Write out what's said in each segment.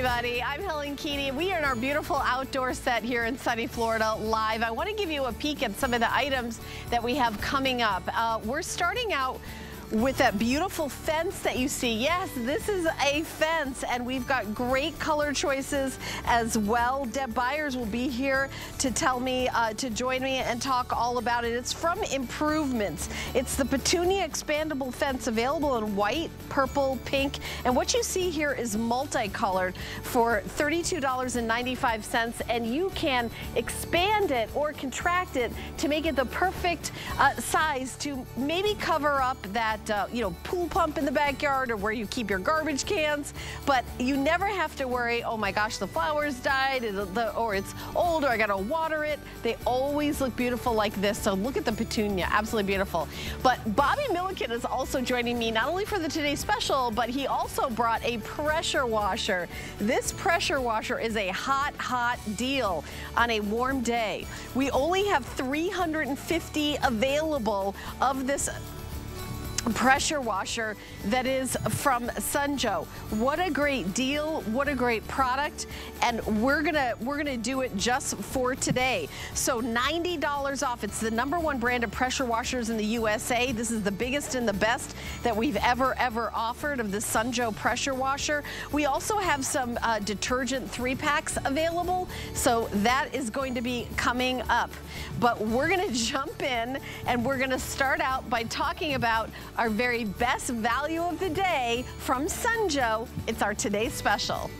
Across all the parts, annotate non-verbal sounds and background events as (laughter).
everybody. I'm Helen Keaney. We are in our beautiful outdoor set here in sunny Florida live. I want to give you a peek at some of the items that we have coming up. Uh, we're starting out with that beautiful fence that you see. Yes, this is a fence and we've got great color choices as well. Deb Byers will be here to tell me, uh, to join me and talk all about it. It's from Improvements. It's the Petunia expandable fence available in white, purple, pink, and what you see here is multicolored for $32.95 and you can expand it or contract it to make it the perfect uh, size to maybe cover up that that, uh, you know, pool pump in the backyard or where you keep your garbage cans. But you never have to worry, oh my gosh, the flowers died or it's old or I gotta water it. They always look beautiful like this. So look at the petunia, absolutely beautiful. But Bobby Milliken is also joining me, not only for the Today Special, but he also brought a pressure washer. This pressure washer is a hot, hot deal on a warm day. We only have 350 available of this pressure washer that is from Sun Joe. What a great deal, what a great product, and we're gonna we're gonna do it just for today. So $90 off. It's the number one brand of pressure washers in the USA. This is the biggest and the best that we've ever, ever offered of the Sun Joe pressure washer. We also have some uh, detergent three packs available, so that is going to be coming up. But we're gonna (laughs) jump in and we're gonna start out by talking about our very best value of the day from Sun Joe. It's our today's special.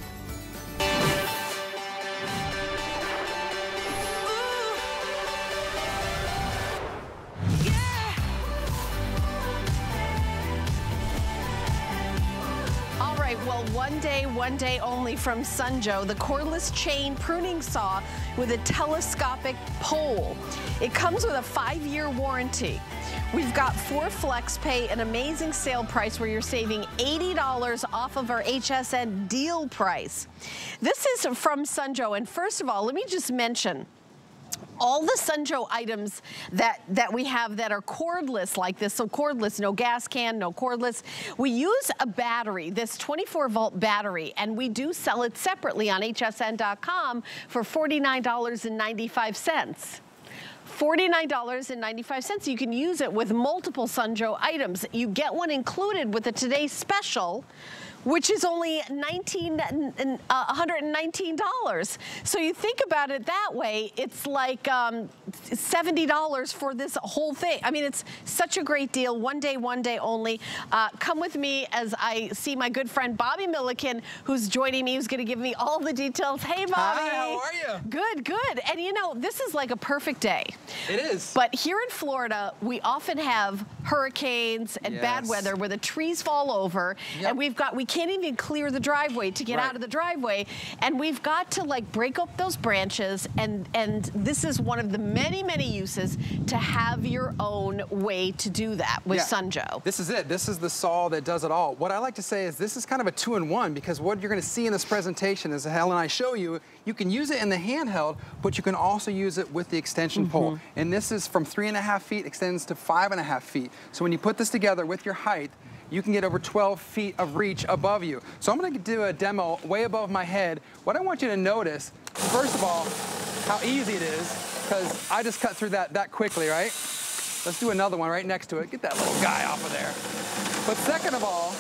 Well, one day, one day only from Sun Joe, the cordless chain pruning saw with a telescopic pole. It comes with a five-year warranty. We've got four flex pay, an amazing sale price where you're saving $80 off of our HSN deal price. This is from Sun Joe, and first of all, let me just mention, all the Sun Joe items that, that we have that are cordless like this, so cordless, no gas can, no cordless. We use a battery, this 24 volt battery, and we do sell it separately on hsn.com for $49.95. $49.95. You can use it with multiple Sun Joe items. You get one included with the Today Special, which is only 19, uh, $119. So you think about it that way, it's like um, $70 for this whole thing. I mean, it's such a great deal. One day, one day only. Uh, come with me as I see my good friend Bobby Milliken, who's joining me, who's gonna give me all the details. Hey, Bobby. Hi, how are you? Good, good. And you know, this is like a perfect day. It is. But here in Florida, we often have hurricanes and yes. bad weather where the trees fall over yep. and we've got, we can't even clear the driveway to get right. out of the driveway. And we've got to like break up those branches. And, and this is one of the many, many uses to have your own way to do that with yeah. Sun Joe. This is it. This is the saw that does it all. What I like to say is this is kind of a two-in-one because what you're going to see in this presentation is Helen and I show you, you can use it in the handheld, but you can also use it with the extension mm -hmm. pole. And this is from three and a half feet, extends to five and a half feet. So when you put this together with your height, you can get over 12 feet of reach above you. So I'm gonna do a demo way above my head. What I want you to notice, first of all, how easy it is, because I just cut through that that quickly, right? Let's do another one right next to it. Get that little guy off of there. But second of all,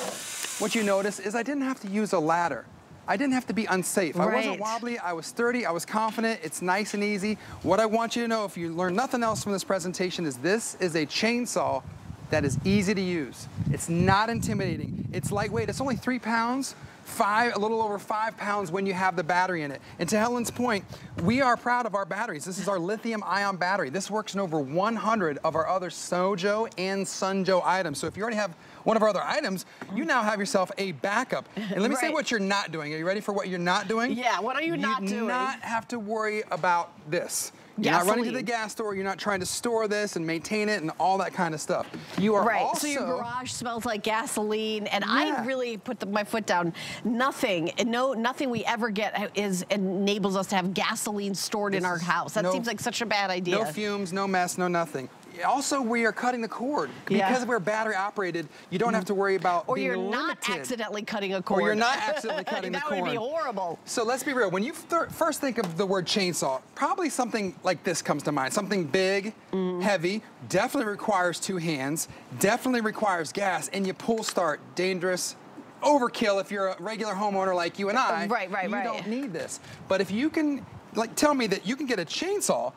what you notice is I didn't have to use a ladder. I didn't have to be unsafe. Right. I wasn't wobbly, I was sturdy, I was confident, it's nice and easy. What I want you to know, if you learn nothing else from this presentation, is this is a chainsaw that is easy to use. It's not intimidating. It's lightweight. It's only three pounds, five, a little over five pounds when you have the battery in it. And to Helen's point, we are proud of our batteries. This is our lithium ion battery. This works in over 100 of our other Sun Joe and Sun Joe items. So if you already have one of our other items, you now have yourself a backup. And let me right. say what you're not doing. Are you ready for what you're not doing? Yeah, what are you, you not doing? You not have to worry about this. You're Gasoline. not running to the gas store. You're not trying to store this and maintain it and all that kind of stuff. You are right. also... So your garage smells like gasoline. And yeah. I really put the, my foot down. Nothing, no, nothing we ever get is enables us to have gasoline stored this in our house. That no, seems like such a bad idea. No fumes, no mess, no nothing. Also we are cutting the cord. Yeah. Because we're battery operated, you don't have to worry about Or you're not accidentally cutting a cord. Or you're not accidentally (laughs) cutting the cord. that would be horrible. So let's be real. When you first think of the word chainsaw, probably something like this comes to mind. Something big, Mm-hmm. heavy, definitely requires two hands, definitely requires gas, and you pull start. Dangerous, overkill if you're a regular homeowner like you and I. Right, right, you right. don't need this. But if you can, like, tell me that you can get a chainsaw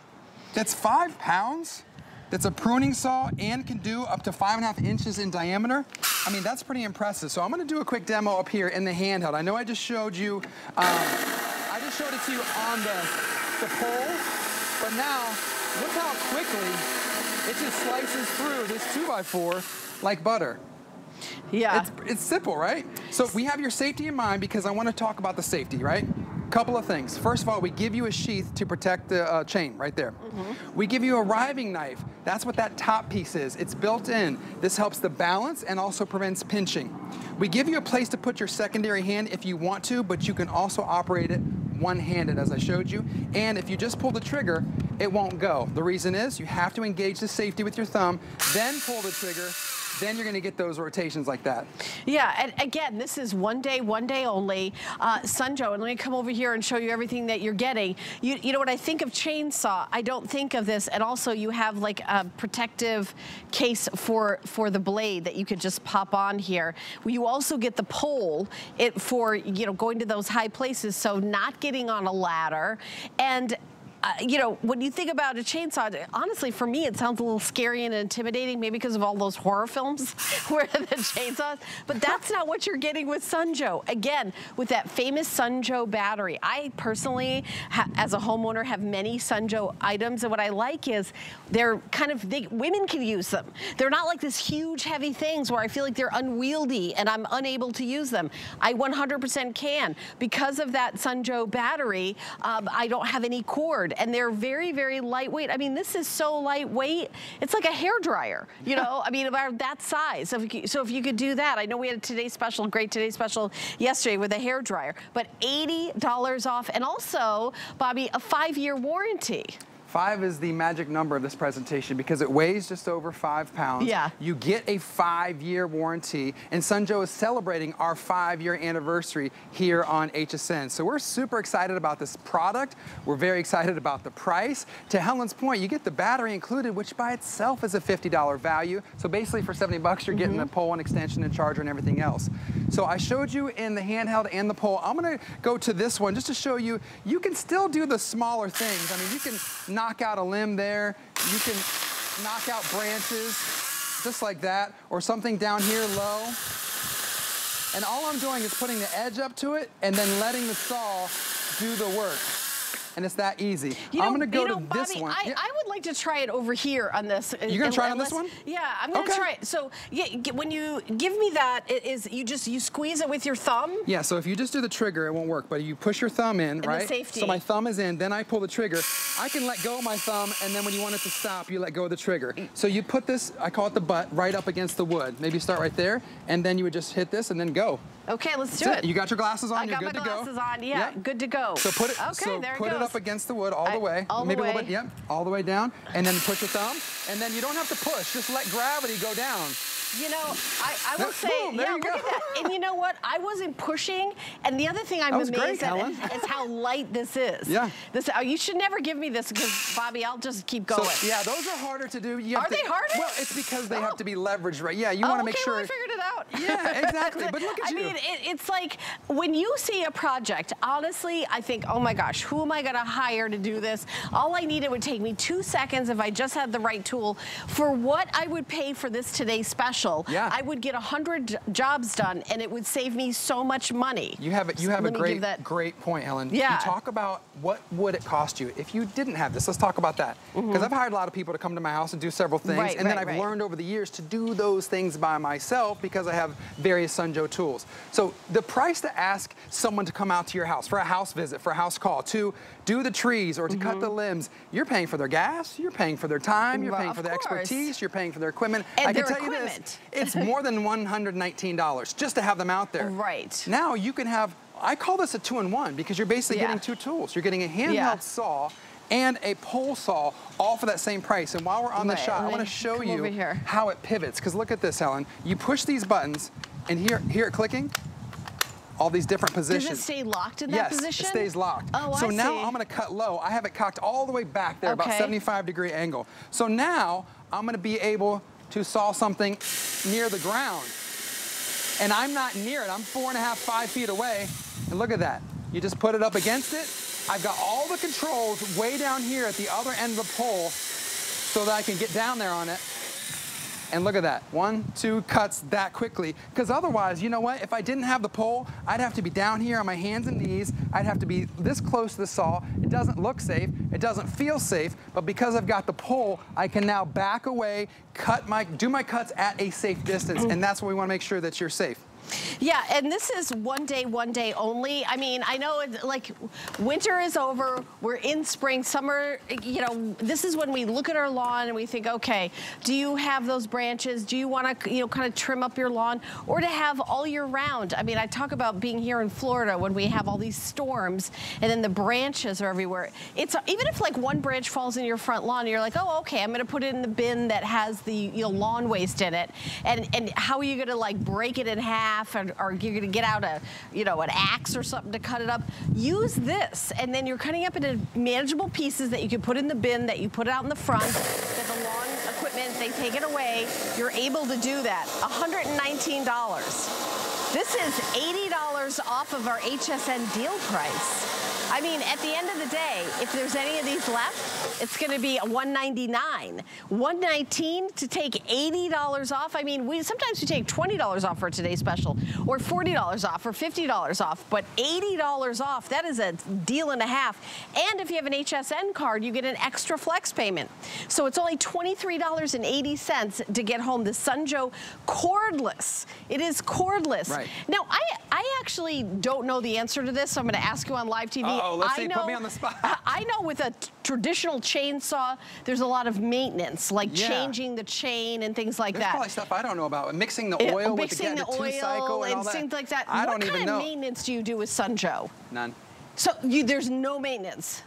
that's five pounds, that's a pruning saw and can do up to five and a half inches in diameter. I mean, that's pretty impressive. So I'm gonna do a quick demo up here in the handheld. I know I just showed you, um, I just showed it to you on the, the pole, but now look how quickly it just slices through this two by four like butter. Yeah. It's, it's simple, right? So we have your safety in mind because I want to talk about the safety, right? Couple of things. First of all, we give you a sheath to protect the uh, chain right there. We give you a riving knife. That's what that top piece is. It's built in. This helps the balance and also prevents pinching. We give you a place to put your secondary hand if you want to, but you can also operate it one-handed as I showed you. And if you just pull the trigger, it won't go. The reason is you have to engage the safety with your thumb, then pull the trigger, then you're gonna get those rotations like that. Yeah, and again, this is one day, one day only. Uh, Sun Joe, and let me come over here and show you everything that you're getting. You, you know, when I think of chainsaw, I don't think of this. And also you have like a protective case for, for the blade that you could just pop on here. You also get the pole it for, you know, going to those high places. So not getting on a ladder. And uh, you know, when you think about a chainsaw, honestly, for me, it sounds a little scary and intimidating, maybe because of all those horror films (laughs) where the chainsaws, but that's not what you're getting with Sun Joe. Again, with that famous Sun Joe battery. I personally, as a homeowner, have many Sun Joe items, and what I like is they're kind of, they, women can use them. They're not like this huge, heavy things where I feel like they're unwieldy and I'm unable to use them. I 100% can. Because of that Sun Joe battery, um, I don't have any cord and they're very, very lightweight. I mean, this is so lightweight. It's like a hair dryer, you know? (laughs) I mean, about that size. So if, you, so if you could do that, I know we had a Today Special, great Today Special yesterday with a hair dryer, but $80 off and also, Bobby, a five-year warranty. Five is the magic number of this presentation because it weighs just over five pounds. Yeah. You get a five-year warranty, and Sun Joe is celebrating our five-year anniversary here on HSN. So we're super excited about this product. We're very excited about the price. To Helen's point, you get the battery included, which by itself is a $50 value. So basically for 70 bucks, you're getting mm-hmm. the pole and extension and charger and everything else. So I showed you in the handheld and the pole. I'm gonna go to this one just to show you, you can still do the smaller things. I mean, you can knock out a limb there. You can knock out branches just like that, or something down here low. And all I'm doing is putting the edge up to it and then letting the saw do the work. And it's that easy. You know, I'm gonna go you know, to Bobby, this one. I, Yeah. I would like to try it over here on this. Uh, You're gonna try it on this one? Yeah, I'm gonna Okay. try it. So yeah, when you give me that, it is you just you squeeze it with your thumb. Yeah, so if you just do the trigger, it won't work, but you push your thumb in, the right? safety. So my thumb is in, then I pull the trigger. I can let go of my thumb, and then when you want it to stop, you let go of the trigger. So you put this, I call it the butt, right up against the wood. Maybe start right there, and then you would just hit this and then go. Okay, let's do That's it. You got your glasses on, I you're got good my to go. glasses on. Yeah, Yep. good to go. So put it, Okay, so there put it it up against the wood all the way. all the Maybe a little way. bit, yep, all the way down. And then push your thumb. And then you don't have to push, just let gravity go down. You know, I, I will say, there yeah, look go. at that. And you know what? I wasn't pushing. And the other thing I'm amazed great, at Helen. is how light this is. Yeah. This, oh, you should never give me this because, Bobby, I'll just keep going. So, yeah, those are harder to do. You have Are to- they harder? Well, it's because they Oh. have to be leveraged right. Yeah, you Oh, want to make okay, sure. Well, I figured it out. Yeah, exactly. But look at (laughs) I you. mean, it, it's like when you see a project, honestly, I think, oh my gosh, who am I going to hire to do this? All I needed would take me two seconds if I just had the right tool. For what I would pay for this today special, Yeah. I would get 100 jobs done and it would save me so much money. You have a, you have a Let me give great that- great point, Helen. Yeah. You talk about what would it cost you if you didn't have this. Let's talk about that. Because I've hired a lot of people to come to my house and do several things, Mm-hmm. Right, and then I've right. learned over the years to do those things by myself because I have various Sun Joe tools. So the price to ask someone to come out to your house for a house visit, for a house call, to do the trees or to cut the limbs, you're paying for their gas, you're paying for their time, you're Mm-hmm. Well, paying for their course. expertise, you're paying for their equipment. And I can their tell you equipment. this, (laughs) it's more than $119 just to have them out there. Right. Now you can have, I call this a two-in-one because you're basically Yeah. getting two tools. You're getting a handheld Yeah. saw and a pole saw all for that same price. And while we're on the Right, shot, I wanna show you here. how it pivots. Because look at this, Helen. You push these buttons, and here, here it clicking, all these different positions. Does it stay locked in that yes, position? it stays locked. Oh, so I now see. I'm gonna cut low. I have it cocked all the way back there, about 75 degree angle. So now I'm gonna be able to saw something near the ground. And I'm not near it. I'm four and a half, five feet away. And look at that. You just put it up against it. I've got all the controls way down here at the other end of the pole so that I can get down there on it. And look at that, one, two cuts that quickly. Because otherwise, you know what? If I didn't have the pole, I'd have to be down here on my hands and knees. I'd have to be this close to the saw. It doesn't look safe. It doesn't feel safe. But because I've got the pole, I can now back away, cut my, do my cuts at a safe distance. And that's what we want to make sure that you're safe. Yeah, and this is one day, one day only. I mean, I know like winter is over, we're in spring, summer, you know, this is when we look at our lawn and we think, okay, do you have those branches? Do you want to, you know, kind of trim up your lawn or to have all year round? I mean, I talk about being here in Florida when we have all these storms and then the branches are everywhere. It's even if like one branch falls in your front lawn, you're like, oh, okay, I'm going to put it in the bin that has the, you know, lawn waste in it. And, and how are you going to like break it in half? Or, or you're gonna get out a, you know, an axe or something to cut it up. Use this, and then you're cutting up into manageable pieces that you can put in the bin, that you put out in the front, the lawn equipment, they take it away. You're able to do that. $119. This is $80 off of our HSN deal price. I mean, at the end of the day, if there's any of these left, it's going to be a 199. 119 to take $80 off. I mean, we sometimes we take $20 off for today's special, or $40 off, or $50 off, but $80 off. That is a deal and a half. And if you have an HSN card, you get an extra flex payment. So it's only $23.80 to get home the Sun Joe cordless. It is cordless. Right. Now, I I actually don't know the answer to this, so I'm going to ask you on live TV. Uh, Uh-oh, let's I see, know, put me on the spot. I know with a traditional chainsaw, there's a lot of maintenance, like Yeah. changing the chain and things like There's that. probably stuff I don't know about. Mixing the oil mixing with the, the, oil cycle and, and all that. things like that. I what don't kind even of know. maintenance do you do with Sun Joe? None. So you, there's no maintenance.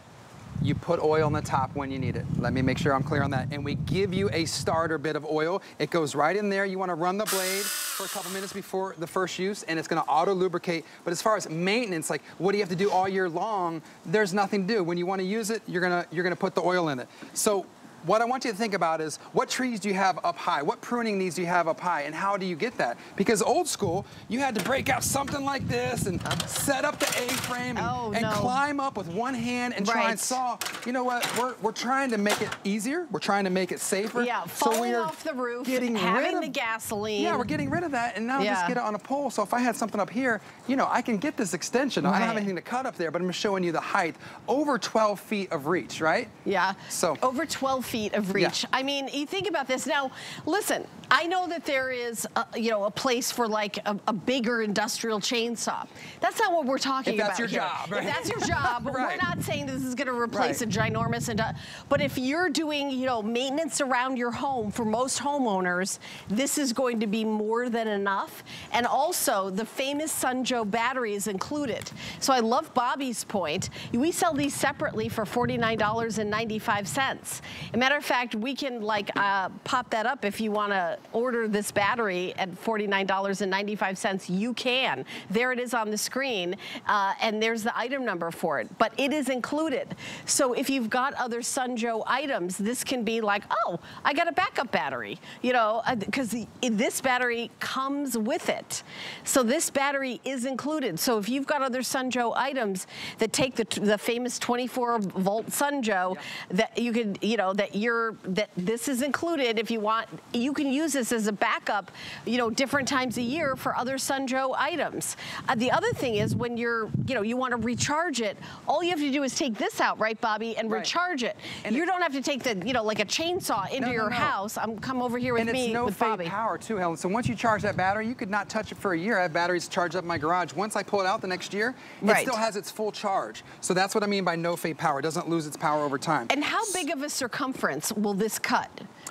You put oil on the top when you need it. Let me make sure I'm clear on that. And we give you a starter bit of oil. It goes right in there. You want to run the blade for a couple minutes before the first use, and it's going to auto lubricate. But as far as maintenance, like what do you have to do all year long? There's nothing to do. When you want to use it, you're gonna you're gonna put the oil in it. So what I want you to think about is what trees do you have up high? What pruning needs do you have up high? And how do you get that? Because old school, you had to break out something like this and set up the A-frame and, Oh, and no. climb up with one hand and try and saw. You know what? We're, we're trying to make it easier. We're trying to make it safer. Yeah, so falling we are off the roof, getting having rid of, the gasoline. Yeah, we're getting rid of that and now Yeah. just get it on a pole. So if I had something up here, you know, I can get this extension. I don't have anything to cut up there, but I'm showing you the height. Over 12 feet of reach, right? Yeah. So- over 12 feet of reach. I mean, you think about this now. Listen, I know that there is, a, you know, a place for like a, a bigger industrial chainsaw. That's not what we're talking If that's about your here. job, right? If that's your job, (laughs) Right. we're not saying this is going to replace Right. a ginormous. Indu- but if you're doing, you know, maintenance around your home for most homeowners, this is going to be more than enough. And also, the famous Sun Joe battery is included. So I love Bobby's point. We sell these separately for $49.95. a matter of fact, we can like uh, pop that up if you want to order this battery at $49.95. You can. There it is on the screen, uh, and there's the item number for it. But it is included. So if you've got other Sun Sunjo items, this can be like, oh, I got a backup battery, you know, because this battery comes with it. So this battery is included. So if you've got other Sun Sunjo items that take the, the famous 24 volt Sun Sunjo, that you could, you know, that you're, that this is included if you want, you can use this as a backup, you know, different times a year for other Sun Joe items. Uh, the other thing is when you're, you know, you want to recharge it, all you have to do is take this out, right, Bobby, and Right. recharge it. And you it- don't have to take the, you know, like a chainsaw into No, no, your no. house. I'm come over here with and me it's no with fade Bobby. power too, Helen. So once you charge that battery, you could not touch it for a year. I have batteries charged up in my garage. Once I pull it out the next year, Right. it still has its full charge. So that's what I mean by no fade power. It doesn't lose its power over time. And how big of a circumference will this cut?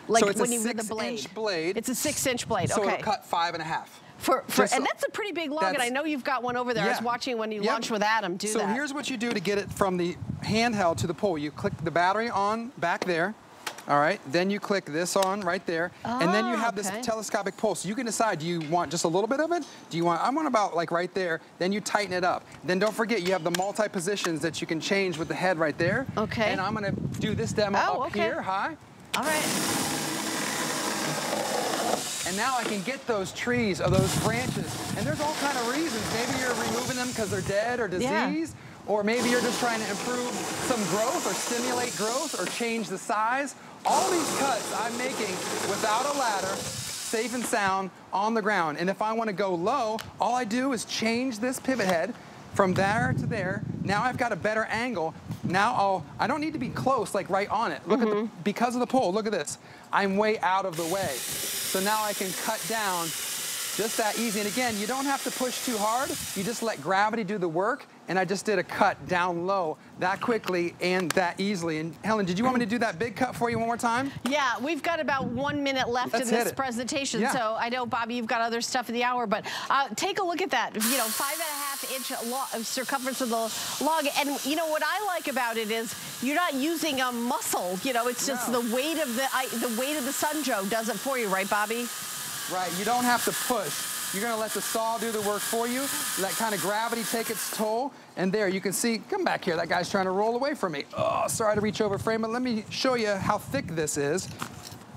Like So when you with the blade. blade. It's a six inch blade. so okay. it'll cut five and a half. For, for and that's a pretty big log, and I know you've got one over there. Yeah. I was watching when you yep. launched with Adam do so that. So here's what you do to get it from the handheld to the pole. You click the battery on back there. All right, then you click this on right there, oh, and then you oh, have okay. this telescopic pole. So you can decide, do you want just a little bit of it? Do you want, I want about like right there, then you tighten it up. Then don't forget, you have the multi-positions that you can change with the head right there. Okay. And I'm gonna do this demo oh, up okay. here, high. All right. And now I can get those trees or those branches. And there's all kind of reasons. Maybe you're removing them because they're dead or diseased. Yeah. Or maybe you're just trying to improve some growth or stimulate growth or change the size. All these cuts I'm making without a ladder, safe and sound, on the ground. And if I want to go low, all I do is change this pivot head from there to there. Now I've got a better angle. Now I'll, I don't need to be close, like right on it. Look mm -hmm. at the, mm-hmm. because of the pole, look at this. I'm way out of the way. So now I can cut down just that easy. And again, you don't have to push too hard. You just let gravity do the work. And I just did a cut down low that quickly and that easily. And Helen, did you want me to do that big cut for you one more time? Yeah, we've got about one minute left Let's in this presentation. Yeah. So I know, Bobby, you've got other stuff in the hour, but uh, take a look at that. You know, five and a half inch circumference of the log. And you know, what I like about it is you're not using a muscle. You know, it's just no. the weight of the, I, the weight of the Sun Joe does it for you, right, Bobby? Right, you don't have to push. You're gonna let the saw do the work for you, let kind of gravity take its toll, and there you can see, come back here, that guy's trying to roll away from me. Oh, sorry to reach over frame, but let me show you how thick this is.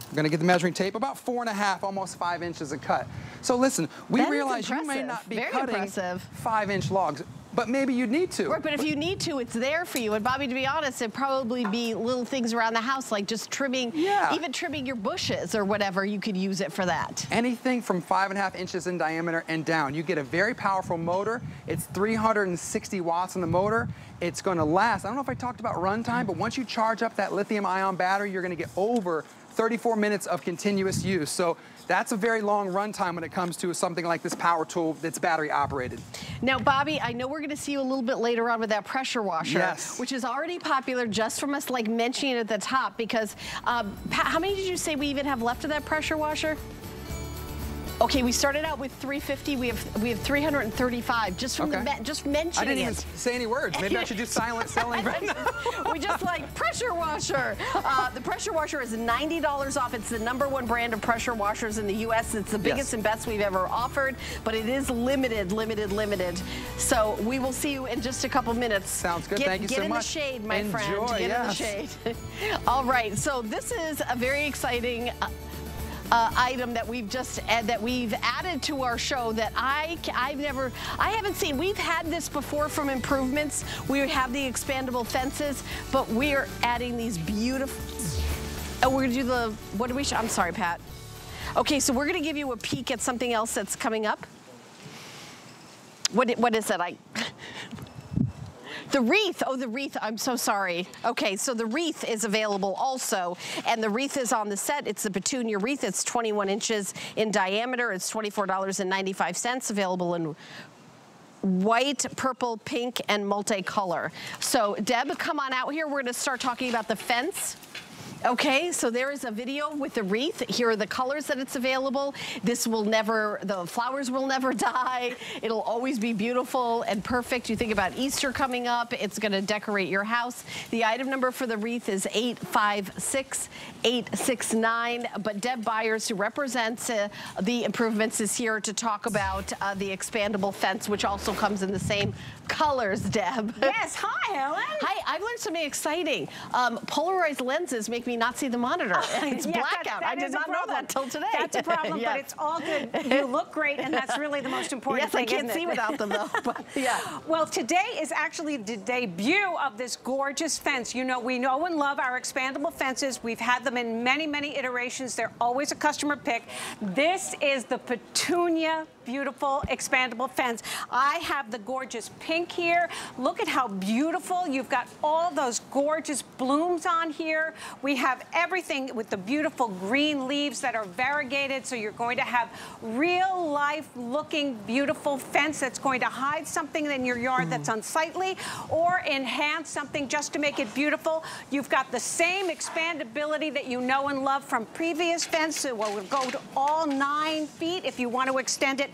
I'm gonna get the measuring tape, about four and a half, almost five inches of cut. So listen, we that realize you may not be Very cutting impressive. five inch logs but maybe you need to. Right, but if you need to, it's there for you. And Bobby, to be honest, it'd probably be little things around the house, like just trimming, yeah. even trimming your bushes or whatever, you could use it for that. Anything from five and a half inches in diameter and down. You get a very powerful motor. It's 360 watts on the motor. It's gonna last. I don't know if I talked about runtime, but once you charge up that lithium ion battery, you're gonna get over 34 minutes of continuous use. So that's a very long runtime when it comes to something like this power tool that's battery operated. Now, Bobby, I know we're going to see you a little bit later on with that pressure washer, yes. which is already popular just from us like mentioning it at the top because um, how many did you say we even have left of that pressure washer? Okay, we started out with 350. We have we have 335 just from okay. the just mentioning I didn't even say any words. Maybe I should do silent selling (laughs) right now. we just like pressure washer. Uh, the pressure washer is $90 off. It's the number one brand of pressure washers in the U.S. It's the biggest yes. and best we've ever offered, but it is limited, limited, limited. So we will see you in just a couple minutes. Sounds good. Get, Thank you so much. Get in the shade, my Enjoy, friend. Get yes. in the shade. All right. So this is a very exciting. Uh, uh, item that we've just uh, that we've added to our show that I I've never I haven't seen. We've had this before from improvements. We have the expandable fences, but we're adding these beautiful. Oh, we're gonna do the what do we? I'm sorry, Pat. Okay, so we're gonna give you a peek at something else that's coming up. What what is it? I the wreath, oh, the wreath, I'm so sorry. Okay, so the wreath is available also, and the wreath is on the set. It's the Petunia wreath. It's 21 inches in diameter. It's $24.95, available in white, purple, pink, and multicolor. So Deb, come on out here. We're gonna start talking about the fence. Okay, so there is a video with the wreath. Here are the colors that it's available. This will never, the flowers will never (laughs) die. It'll always be beautiful and perfect. You think about Easter coming up, it's gonna decorate your house. The item number for the wreath is 856869. But Deb Byers, who represents uh, the improvements, is here to talk about uh, the expandable fence, which also comes in the same colors, Deb. (laughs) Yes, hi, Helen. Hi, I've learned something exciting. Um, polarized lenses make me not see the monitor. (laughs) it's yeah, blackout. That, that I did not know that till today. That's a problem, (laughs) but it's all good. You look great, and that's really the most important yes, thing, I can't see without them, though. But, yeah. Well, today is actually the debut of this gorgeous fence. You know, we know and love our expandable fences. We've had them in many, many iterations. They're always a customer pick. This is the Petunia beautiful expandable fence. I have the gorgeous pink here. Look at how beautiful. You've got all those gorgeous blooms on here. We have everything with the beautiful green leaves that are variegated. So you're going to have real life looking beautiful fence that's going to hide something in your yard mm. that's unsightly or enhance something just to make it beautiful. You've got the same expandability that you know and love from previous fence. It will go to all nine feet if you want to extend it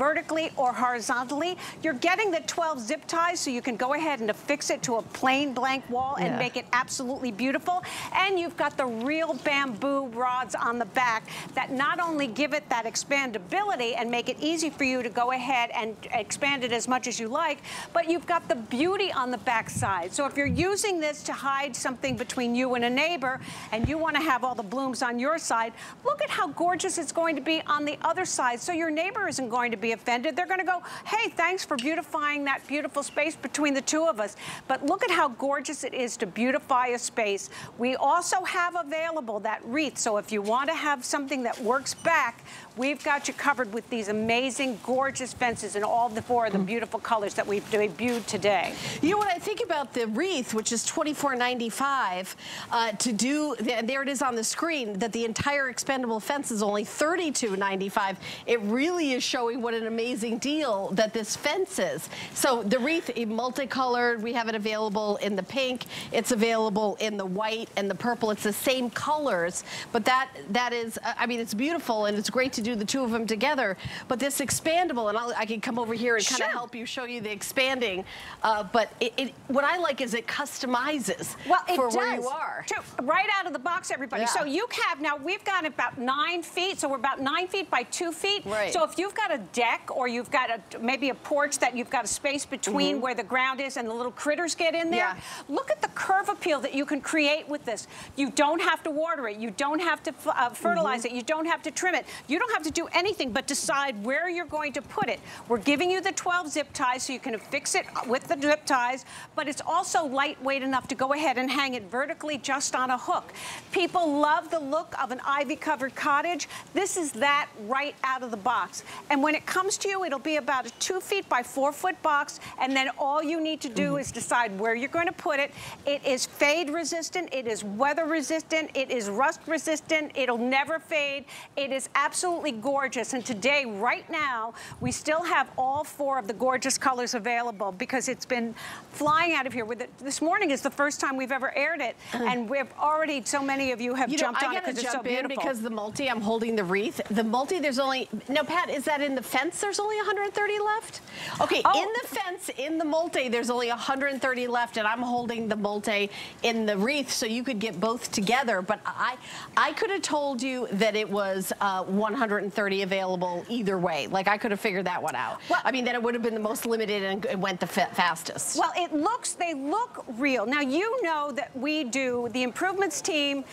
vertically or horizontally. You're getting the 12 zip ties so you can go ahead and affix it to a plain blank wall and yeah. make it absolutely beautiful. And you've got the real bamboo rods on the back that not only give it that expandability and make it easy for you to go ahead and expand it as much as you like, but you've got the beauty on the back side. So if you're using this to hide something between you and a neighbor and you want to have all the blooms on your side, look at how gorgeous it's going to be on the other side. So your neighbor isn't going to be offended. They're going to go, hey, thanks for beautifying that beautiful space between the two of us. But look at how gorgeous it is to beautify a space. We also have available that wreath. So if you want to have something that works back, we've got you covered with these amazing, gorgeous fences in all the four of the mm. beautiful colors that we've debuted today. You know what I think about the wreath, which is $24.95, uh, to do, there it is on the screen, that the entire expendable fence is only $32.95. It really is showing what an amazing deal that this fence is. So the wreath, multicolored, we have it available in the pink, it's available in the white and the purple. It's the same colors, but that that is, I mean, it's beautiful and it's great to do the two of them together. But this expandable, and I'll, i can come over here and kind of help you show you the expanding. Uh, but it, it, what I like is it customizes well, it for does. where you are. Too, right out of the box, everybody. Yeah. So you have now we've got about nine feet, so we're about nine feet by two feet. Right. So if you've got a deck or you've got a maybe a porch that you've got a space between mm -hmm. where the ground is and the little critters get in there, yeah. look at the curve appeal that you can create with this. You don't have to water it. You don't have to uh, fertilize mm -hmm. it. You don't have to trim it. You don't have to do anything but decide where you're going to put it. We're giving you the 12 zip ties so you can fix it with the zip ties, but it's also lightweight enough to go ahead and hang it vertically just on a hook. People love the look of an ivy-covered cottage. This is that right out of the box. And when it comes to you, it'll be about a two feet by four foot box, and then all you need to do mm -hmm. is decide where you're going to put it. It is fade resistant, it is weather resistant, it is rust resistant, it'll never fade. It is absolutely gorgeous. And today, right now, we still have all four of the gorgeous colors available because it's been flying out of here. With it. This morning is the first time we've ever aired it, and we've already, so many of you have you jumped know, on it because it's so beautiful. because the multi, I'm holding the wreath. The multi, there's only, no, Pat, is that in the fence there's only 130 left? Okay, oh. in the fence, in the multi, there's only 130 left, and I'm holding the multi in the wreath, so you could get both together. But I, I could have told you that it was uh, 130 available either way. Like, I could have figured that one out. Well, I mean, that it would have been the most limited and it went the fastest. Well, it looks, they look real. Now, you know that we do, the improvements team,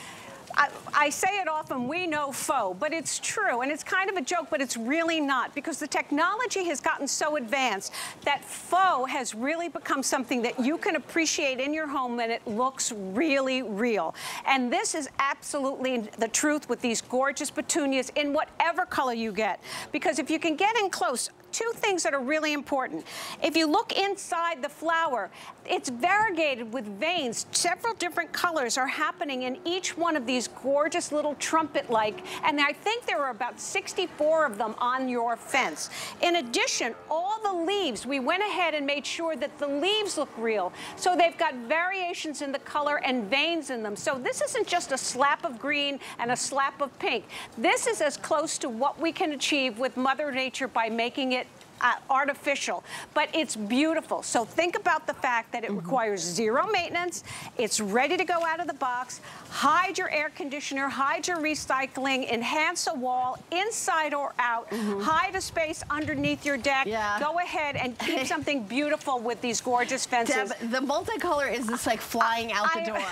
I, I, say it often, we know faux, but it's true. And it's kind of a joke, but it's really not because the technology has gotten so advanced that faux has really become something that you can appreciate in your home and it looks really real. And this is absolutely the truth with these gorgeous petunias in whatever color you get. Because if you can get in close, two things that are really important. If you look inside the flower, it's variegated with veins. Several different colors are happening in each one of these gorgeous little trumpet-like, and I think there are about 64 of them on your fence. In addition, all the leaves, we went ahead and made sure that the leaves look real. So they've got variations in the color and veins in them. So this isn't just a slap of green and a slap of pink. This is as close to what we can achieve with Mother Nature by making it uh, artificial, but it's beautiful. So think about the fact that it mm -hmm. requires zero maintenance. It's ready to go out of the box. Hide your air conditioner, hide your recycling, enhance a wall inside or out. Mm -hmm. Hide a space underneath your deck. Yeah. Go ahead and keep (laughs) something beautiful with these gorgeous fences. Deb, the multicolor is just like flying out I, the door.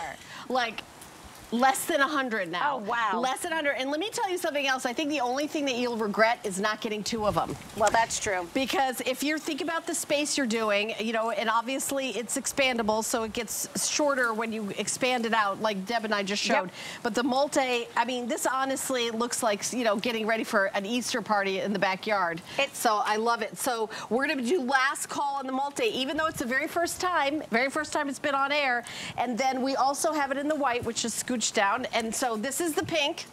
like Less than 100 now. Oh, wow. Less than 100. And let me tell you something else. I think the only thing that you'll regret is not getting two of them. Well, that's true. Because if you think about the space you're doing, you know, and obviously it's expandable, so it gets shorter when you expand it out, like Deb and I just showed. Yep. But the multi, I mean, this honestly looks like, you know, getting ready for an Easter party in the backyard. It's so I love it. So we're going to do last call on the multi, even though it's the very first time, very first time it's been on air. And then we also have it in the white, which is scooched down. And so this is the pink.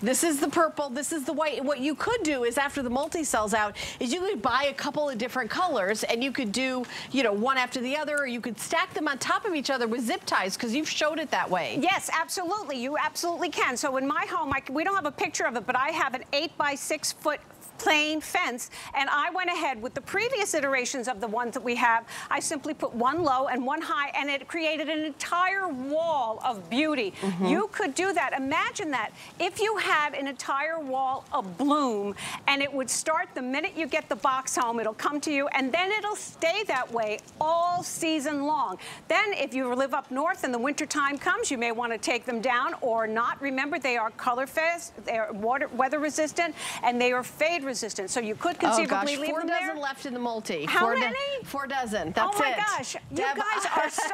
This is the purple, this is the white. What you could do is after the multi sells out is you could buy a couple of different colors and you could do, you know, one after the other or you could stack them on top of each other with zip ties because you've showed it that way. Yes, absolutely. You absolutely can. So in my home, I, we don't have a picture of it, but I have an eight by six foot plain fence. And I went ahead with the previous iterations of the ones that we have. I simply put one low and one high, and it created an entire wall of beauty. Mm -hmm. You could do that. Imagine that. If you had an entire wall of bloom, and it would start the minute you get the box home, it'll come to you, and then it'll stay that way all season long. Then if you live up north and the winter time comes, you may want to take them down or not. Remember, they are color fast, they are water, weather resistant, and they are fade resistant. So you could conceivably oh, gosh, leave four them dozen there. left in the multi. How four many? four dozen. That's it. Oh my it. gosh, you Deb, guys (laughs) are so.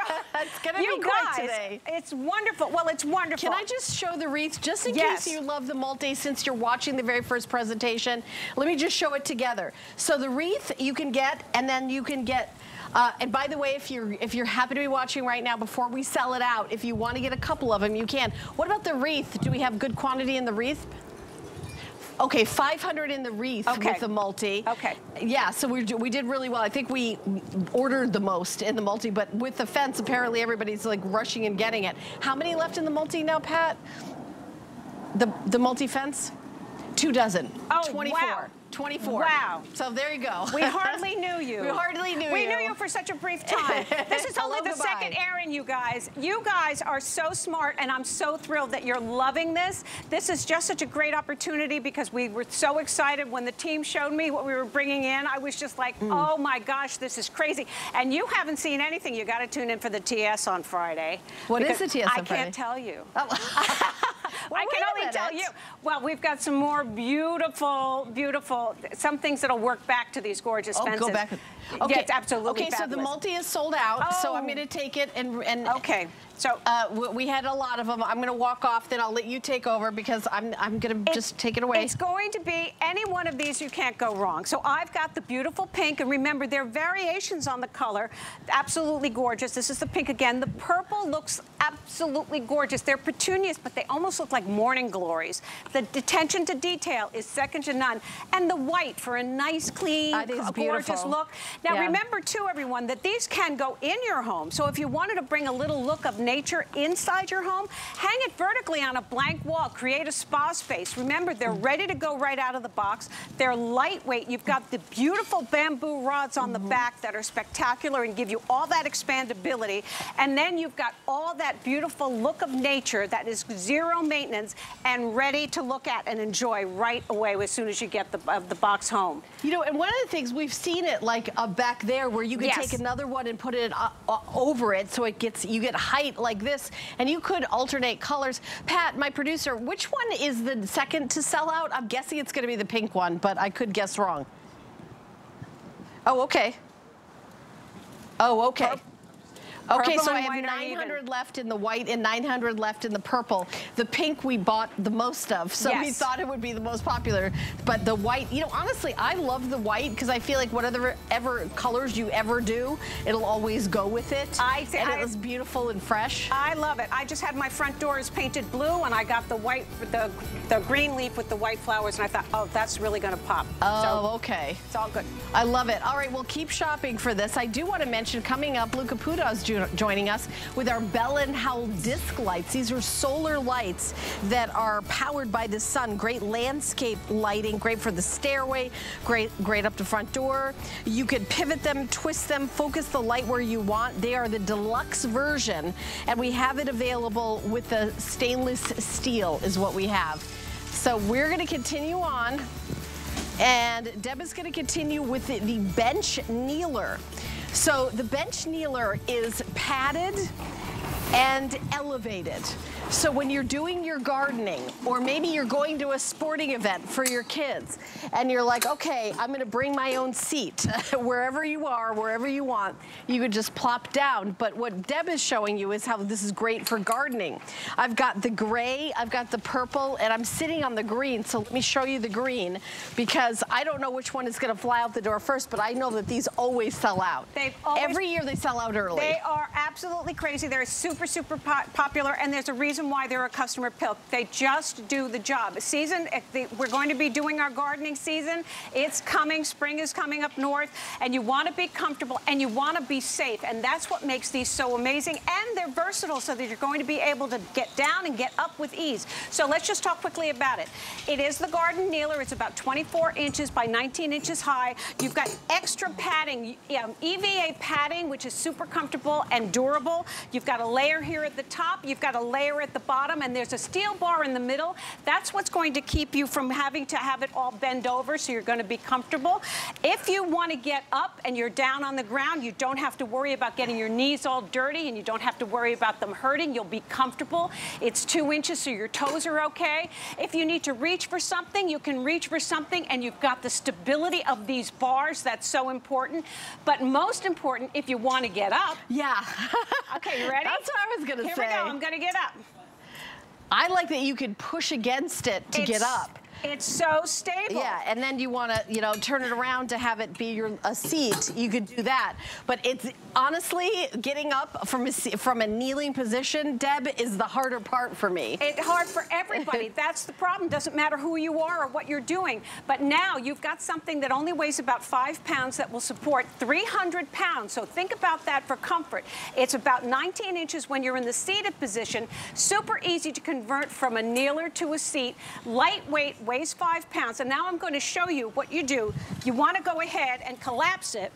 it's gonna you be guys, great today. It's wonderful. Well, it's wonderful. Can I just show the wreath, just in yes. case you love the multi, since you're watching the very first presentation? Let me just show it together. So the wreath you can get, and then you can get uh, and by the way, if you're if you're happy to be watching right now, before we sell it out, if you want to get a couple of them, you can. What about the wreath? Do we have good quantity in the wreath? Okay, 500 in the wreath okay. with the multi. Okay. Yeah, so we, we did really well. I think we ordered the most in the multi, but with the fence, apparently everybody's like rushing and getting it. How many left in the multi now, Pat? The, the multi fence? Two dozen. Oh, 24. wow. 24. Wow. So there you go. We (laughs) hardly knew you. we hardly knew we you. We knew you for such a brief time. (laughs) This is only the goodbye. second airing, you guys. You guys are so smart, and I'm so thrilled that you're loving this. This is just such a great opportunity because we were so excited when the team showed me what we were bringing in. I was just like, mm. oh my gosh, this is crazy. And you haven't seen anything. You got to tune in for the TS on Friday. What is the TS on I can't tell you. Oh. (laughs) well, I can only tell you. Well, we've got some more beautiful, beautiful, some things that'll work back to these gorgeous oh, fences. go back. Okay. Yes, absolutely Okay, fabulous. so the multi is sold out, oh. so I'm going to take it and... and okay. So uh, we had a lot of them. I'm going to walk off, then I'll let you take over because I'm I'm going to just take it away. It's going to be any one of these you can't go wrong. So I've got the beautiful pink, and remember there are variations on the color. Absolutely gorgeous. This is the pink again. The purple looks absolutely gorgeous. They're petunias, but they almost look like morning glories. The attention to detail is second to none. And the white for a nice, clean, gorgeous beautiful. look. Now yeah. remember too, everyone, that these can go in your home. So if you wanted to bring a little look of nature inside your home, hang it vertically on a blank wall, create a spa space. Remember, they're ready to go right out of the box. They're lightweight. You've got the beautiful bamboo rods on mm -hmm. the Mm-hmm. back that are spectacular and give you all that expandability. And then you've got all that beautiful look of nature that is zero maintenance and ready to look at and enjoy right away as soon as you get the, uh, the box home. You know, and one of the things, we've seen it like uh, back there where you can yes. take another one and put it uh, uh, over it so it gets, you get height like this, and you could alternate colors. Pat, my producer, which one is the second to sell out? I'm guessing it's going to be the pink one, but I could guess wrong. Oh, okay. Oh, okay. Okay, Purple so I have 900 even. left in the white and 900 left in the purple. The pink we bought the most of, so we thought it would be the most popular. But the white, you know, honestly, I love the white because I feel like whatever ever colors you ever do, it'll always go with it. I- and I- it was beautiful and fresh. I love it. I just had my front doors painted blue, and I got the white, the the green leaf with the white flowers, and I thought, oh, that's really going to pop. Oh, so okay. it's all good. I love it. All right, well, keep shopping for this. I do want to mention coming up, Lou Caputo is jo joining us with our Bell and Howell disc lights. These are solar lights that are powered by the sun. Great landscape lighting, great for the stairway, great, great up to front door. You could pivot them, twist them, focus the light where you want. They are the deluxe version, and we have it available with the stainless steel is what we have. So we're going to continue on. And Deb is going to continue with the, the bench kneeler. So the bench kneeler is padded and elevated. So when you're doing your gardening, or maybe you're going to a sporting event for your kids, and you're like, okay, I'm gonna bring my own seat. (laughs) wherever you are, wherever you want, you could just plop down. But what Deb is showing you is how this is great for gardening. I've got the gray, I've got the purple, and I'm sitting on the green. So let me show you the green, because I don't know which one is gonna fly out the door first, but I know that these always sell out. They They've always, Every year they sell out early. They are absolutely crazy. They're super, super po popular, and there's a reason why they're a customer pick. They just do the job. Season, the, we're going to be doing our gardening season. It's coming. Spring is coming up north, and you want to be comfortable, and you want to be safe, and that's what makes these so amazing. And they're versatile, so that you're going to be able to get down and get up with ease. So let's just talk quickly about it. It is the Garden Kneeler. It's about 24 inches by 19 inches high. You've got extra padding, um, EVA padding, which is super comfortable and durable. You've got a layer here at the top. You've got a layer at the bottom, and there's a steel bar in the middle. That's what's going to keep you from having to have it all bend over, so you're going to be comfortable. If you want to get up and you're down on the ground, you don't have to worry about getting your knees all dirty, and you don't have to worry about them hurting. You'll be comfortable. It's two inches, so your toes are okay. If you need to reach for something, you can reach for something, and you've got the stability of these bars. That's so important. But most important, if you want to get up. Yeah. okay, you ready? (laughs) That's what I was going to say. Here we go. I'm going to get up. I like that you can push against it to it's, get up. It's so stable. Yeah, and then you want to, you know, turn it around to have it be your a seat. You could do that. But it's honestly getting up from a from a kneeling position, Deb, is the harder part for me. It's hard for everybody. (laughs) That's the problem. Doesn't matter who you are or what you're doing. But now you've got something that only weighs about five pounds that will support 300 pounds. So think about that for comfort. It's about 19 inches when you're in the seated position. Super easy to convert from a kneeler to a seat. Lightweight weighs five pounds. And now I'm going to show you what you do. You want to go ahead and collapse it.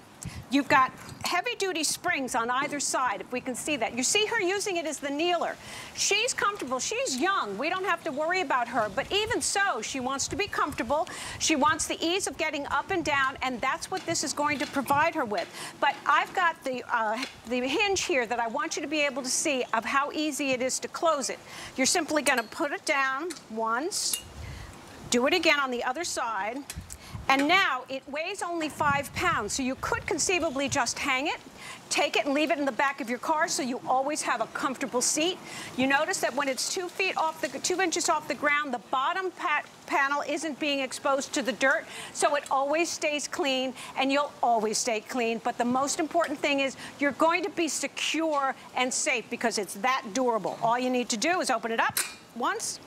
You've got heavy duty springs on either side, if we can see that. You see her using it as the kneeler. She's comfortable. She's young. We don't have to worry about her. But even so, she wants to be comfortable. She wants the ease of getting up and down, and that's what this is going to provide her with. But I've got the, uh, the hinge here that I want you to be able to see of how easy it is to close it. You're simply going to put it down once, do it again on the other side. And now it weighs only five pounds, so you could conceivably just hang it, take it and leave it in the back of your car so you always have a comfortable seat. You notice that when it's two feet off the, two inches off the ground, the bottom panel isn't being exposed to the dirt, so it always stays clean and you'll always stay clean. But the most important thing is you're going to be secure and safe because it's that durable. All you need to do is open it up once,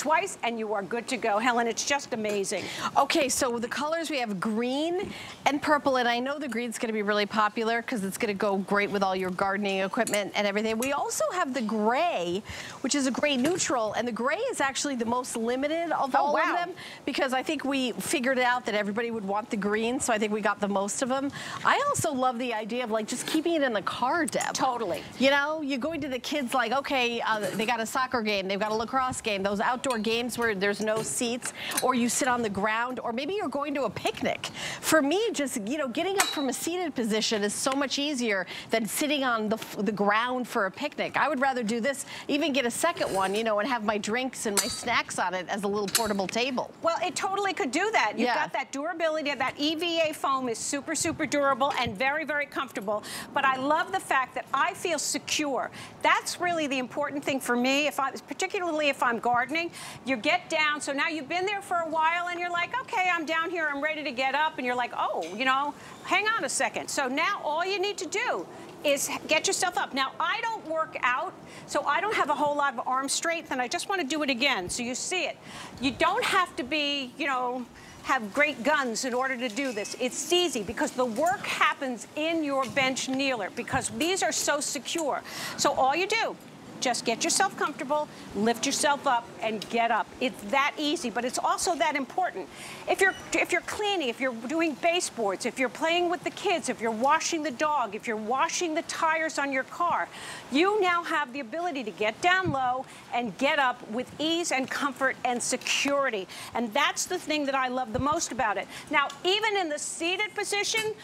twice and you are good to go. Helen, it's just amazing. Okay, so the colors we have green and purple, and I know the green's gonna be really popular because it's gonna go great with all your gardening equipment and everything. We also have the gray, which is a gray neutral, and the gray is actually the most limited of oh, all wow. of them because I think we figured out that everybody would want the green, so I think we got the most of them. I also love the idea of like just keeping it in the car, Deb. Totally. You know, you're going to the kids like, okay, uh, they got a soccer game, they've got a lacrosse game, those outdoor games where there's no seats, or you sit on the ground, or maybe you're going to a picnic. For me, just, you know, getting up from a seated position is so much easier than sitting on the, the ground for a picnic. I would rather do this, even get a second one, you know, and have my drinks and my snacks on it as a little portable table. Well, it totally could do that. You've yeah. got that durability, of that EVA foam is super, super durable and very, very comfortable. But I love the fact that I feel secure. That's really the important thing for me, if I, particularly if I'm gardening. You get down, so now you've been there for a while and you're like, okay, I'm down here, I'm ready to get up. And you're like, oh, you know, hang on a second. So now all you need to do is get yourself up. Now, I don't work out, so I don't have a whole lot of arm strength, and I just want to do it again so you see it. You don't have to be, you know, have great guns in order to do this. It's easy because the work happens in your bench kneeler because these are so secure. So all you do, just get yourself comfortable, lift yourself up, and get up. It's that easy, but it's also that important. If you're if you're cleaning, if you're doing baseboards, if you're playing with the kids, if you're washing the dog, if you're washing the tires on your car, you now have the ability to get down low and get up with ease and comfort and security. And that's the thing that I love the most about it. Now, even in the seated position,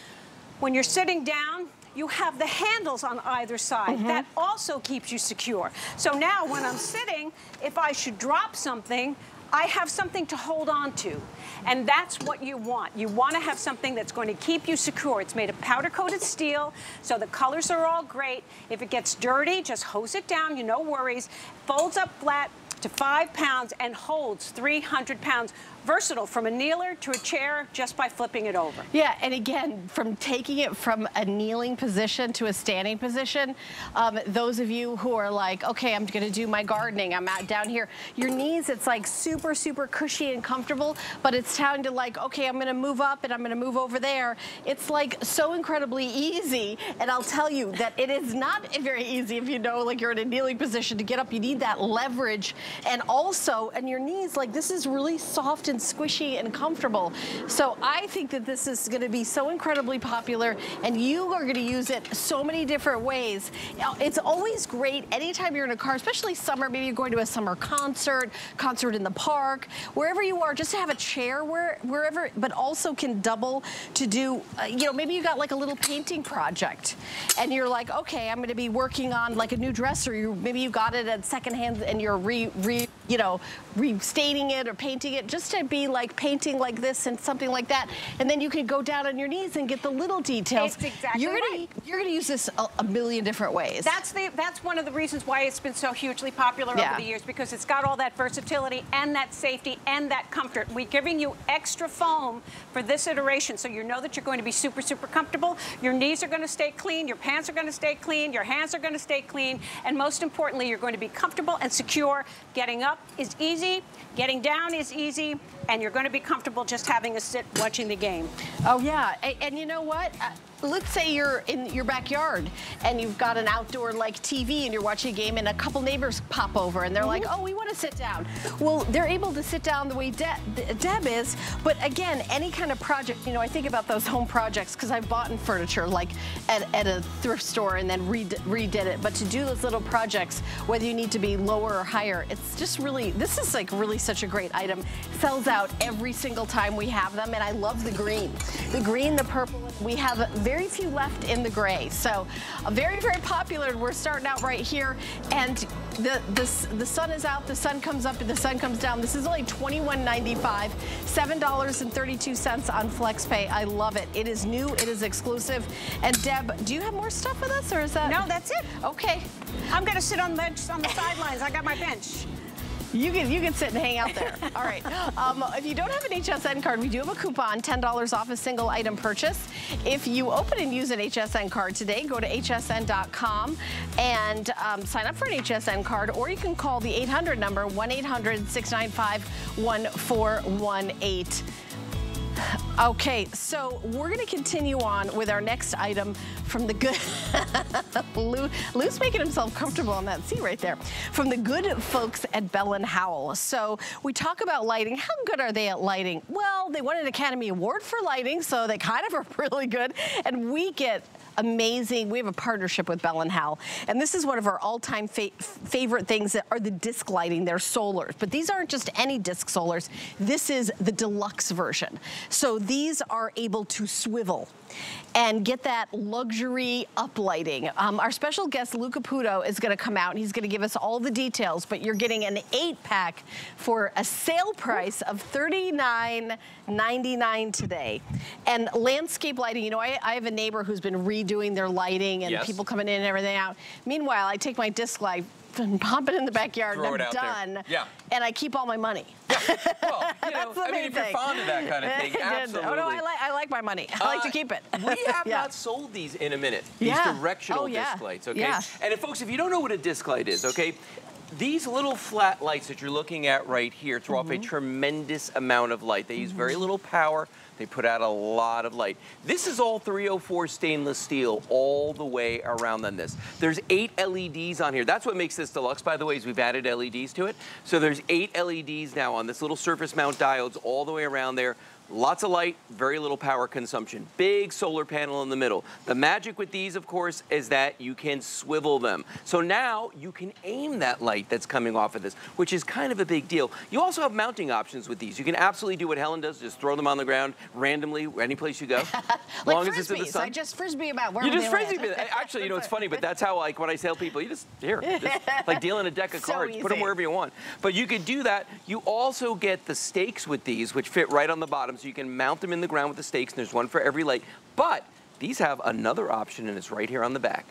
when you're sitting down, you have the handles on either side. Mm -hmm. That also keeps you secure. So now when I'm sitting, if I should drop something, I have something to hold on to. And that's what you want. You want to have something that's going to keep you secure. It's made of powder coated steel, so the colors are all great. If it gets dirty, just hose it down, you no worries. Folds up flat, to five pounds and holds 300 pounds versatile from a kneeler to a chair just by flipping it over. Yeah, and again, from taking it from a kneeling position to a standing position, um, those of you who are like, okay, I'm gonna do my gardening, I'm out down here, your knees, it's like super, super cushy and comfortable, but it's time to like, okay, I'm gonna move up and I'm gonna move over there. It's like so incredibly easy, and I'll tell you that it is not very easy if you know like you're in a kneeling position to get up. You need that leverage, and also, and your knees, like this is really soft and squishy and comfortable. So I think that this is gonna be so incredibly popular and you are gonna use it so many different ways. It's always great anytime you're in a car, especially summer, maybe you're going to a summer concert, concert in the park, wherever you are, just to have a chair where, wherever, but also can double to do, uh, you know, maybe you got like a little painting project and you're like, okay, I'm gonna be working on like a new dress or you, maybe you got it at secondhand and you're re, re, you know, restaining it or painting it just to be like painting like this and something like that. And then you can go down on your knees and get the little details. It's exactly you're gonna, right. You're gonna use this a, a, million different ways. That's the that's one of the reasons why it's been so hugely popular yeah. over the years because it's got all that versatility and that safety and that comfort. We're giving you extra foam for this iteration so you know that you're going to be super, super comfortable. Your knees are gonna stay clean, your pants are gonna stay clean, your hands are gonna stay clean, and most importantly, you're going to be comfortable and secure. Getting up is easy, technology getting down is easy, and you're going to be comfortable just having a sit watching the game. Oh, yeah. And, and you know what? Uh, let's say you're in your backyard and you've got an outdoor like TV and you're watching a game and a couple neighbors pop over and they're mm -hmm. like, oh, we want to sit down. Well, they're able to sit down the way De Deb is. But again, any kind of project, you know, I think about those home projects because I've bought in furniture like at, at, a thrift store and then red redid it. But to do those little projects, whether you need to be lower or higher, it's just really, this is like really such a great item. Sells out every single time we have them and I love the green. The green, the purple, we have very few left in the gray. So very, very popular. We're starting out right here. And the, the, the sun is out, the sun comes up, and the sun comes down. This is only $21.95, $7.32 on FlexPay. I love it. It is new, it is exclusive. And Deb, do you have more stuff with us, or is that? No, that's it. Okay. I'm gonna sit on the, on the sidelines. I got my bench. You can you can sit and hang out there. (laughs) All right. Um, if you don't have an HSN card, we do have a coupon, $10 off a single item purchase. If you open and use an HSN card today, go to hsn.com and um, sign up for an HSN card, or you can call the 800 number, 1-800-695-1418. Okay, so we're gonna continue on with our next item from the good, (laughs) Lou, Lou's making himself comfortable on that seat right there, from the good folks at Bell and Howell. So we talk about lighting. How good are they at lighting? Well, they won an Academy Award for lighting, so they kind of are (laughs) really good. And we get amazing, we have a partnership with Bell and Howell, and this is one of our all-time fa favorite things that are the disc lighting, they're solars. But these aren't just any disc solars, this is the deluxe version. So these are able to swivel and get that luxury uplighting. Um, our special guest, Lou Caputo, is gonna come out and he's gonna give us all the details, but you're getting an eight pack for a sale price of $39.99 today. And landscape lighting, you know, I, I, have a neighbor who's been redoing their lighting and yes. people coming in and everything out. Meanwhile, I take my disc light and (laughs) pop it in the backyard Throw and I'm done. There. Yeah. And I keep all my money. Yeah. Well, (laughs) you know, I mean, if you're fond of that kind of (laughs) thing, absolutely. Oh, no, I like, I like my money. I uh, like to uh, keep it. we have yeah. not sold these in a minute, these yeah. directional oh, disc lights, okay? And if, folks, if you don't know what a disc light is, okay, these little flat lights that you're looking at right here throw mm -hmm. off a mm-hmm. tremendous amount of light. They use very mm-hmm. little power. They put out a lot of light. This is all 304 stainless steel all the way around on this. There's eight LEDs on here. That's what makes this deluxe, by the way, is we've added LEDs to it. So there's eight LEDs now on this little surface mount diodes all the way around there. Lots of light, very little power consumption. Big solar panel in the middle. The magic with these, of course, is that you can swivel them. So now you can aim that light that's coming off of this, which is kind of a big deal. You also have mounting options with these. You can absolutely do what Helen does, just throw them on the ground randomly, any place you go. (laughs) like long as it's in the sun. I just frisbee about where You just frisbee. Actually, you know, it's funny, but that's how, like, when I tell people, you just, here, just, (laughs) like dealing a deck of so cards, easy. put them wherever you want. But you could do that. You also get the stakes with these, which fit right on the bottom so you can mount them in the ground with the stakes, and there's one for every light. But these have another option, and it's right here on the back.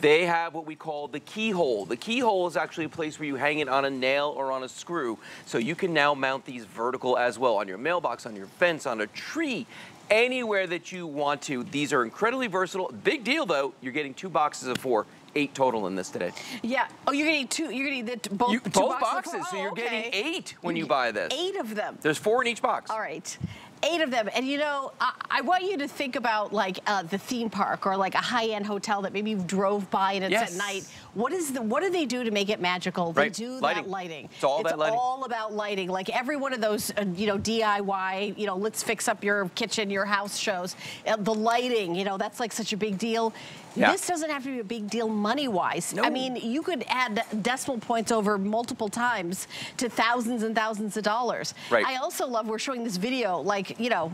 they have what we call the keyhole. The keyhole is actually a place where you hang it on a nail or on a screw. So you can now mount these vertical as well on your mailbox, on your fence, on a tree, anywhere that you want to. These are incredibly versatile. Big deal though, you're getting two boxes of four eight total in this today. Yeah. Oh, you're getting two. You're getting the both, you, both boxes. Oh, so you're okay. getting eight when you buy this. Eight of them. There's four in each box. All right eight of them. And you know, I, I want you to think about like uh, the theme park or like a high-end hotel that maybe you drove by and it's yes. at night. What is the what do they do to make it magical? Right. They do lighting. that lighting. It's all it's that lighting. all about lighting. Like every one of those, uh, you know, DIY, you know, let's fix up your kitchen, your house shows. Uh, the lighting, you know, that's like such a big deal. Yeah. This doesn't have to be a big deal money-wise. No. I mean, you could add decimal points over multiple times to thousands and thousands of dollars. Right. I also love we're showing this video, like, you know,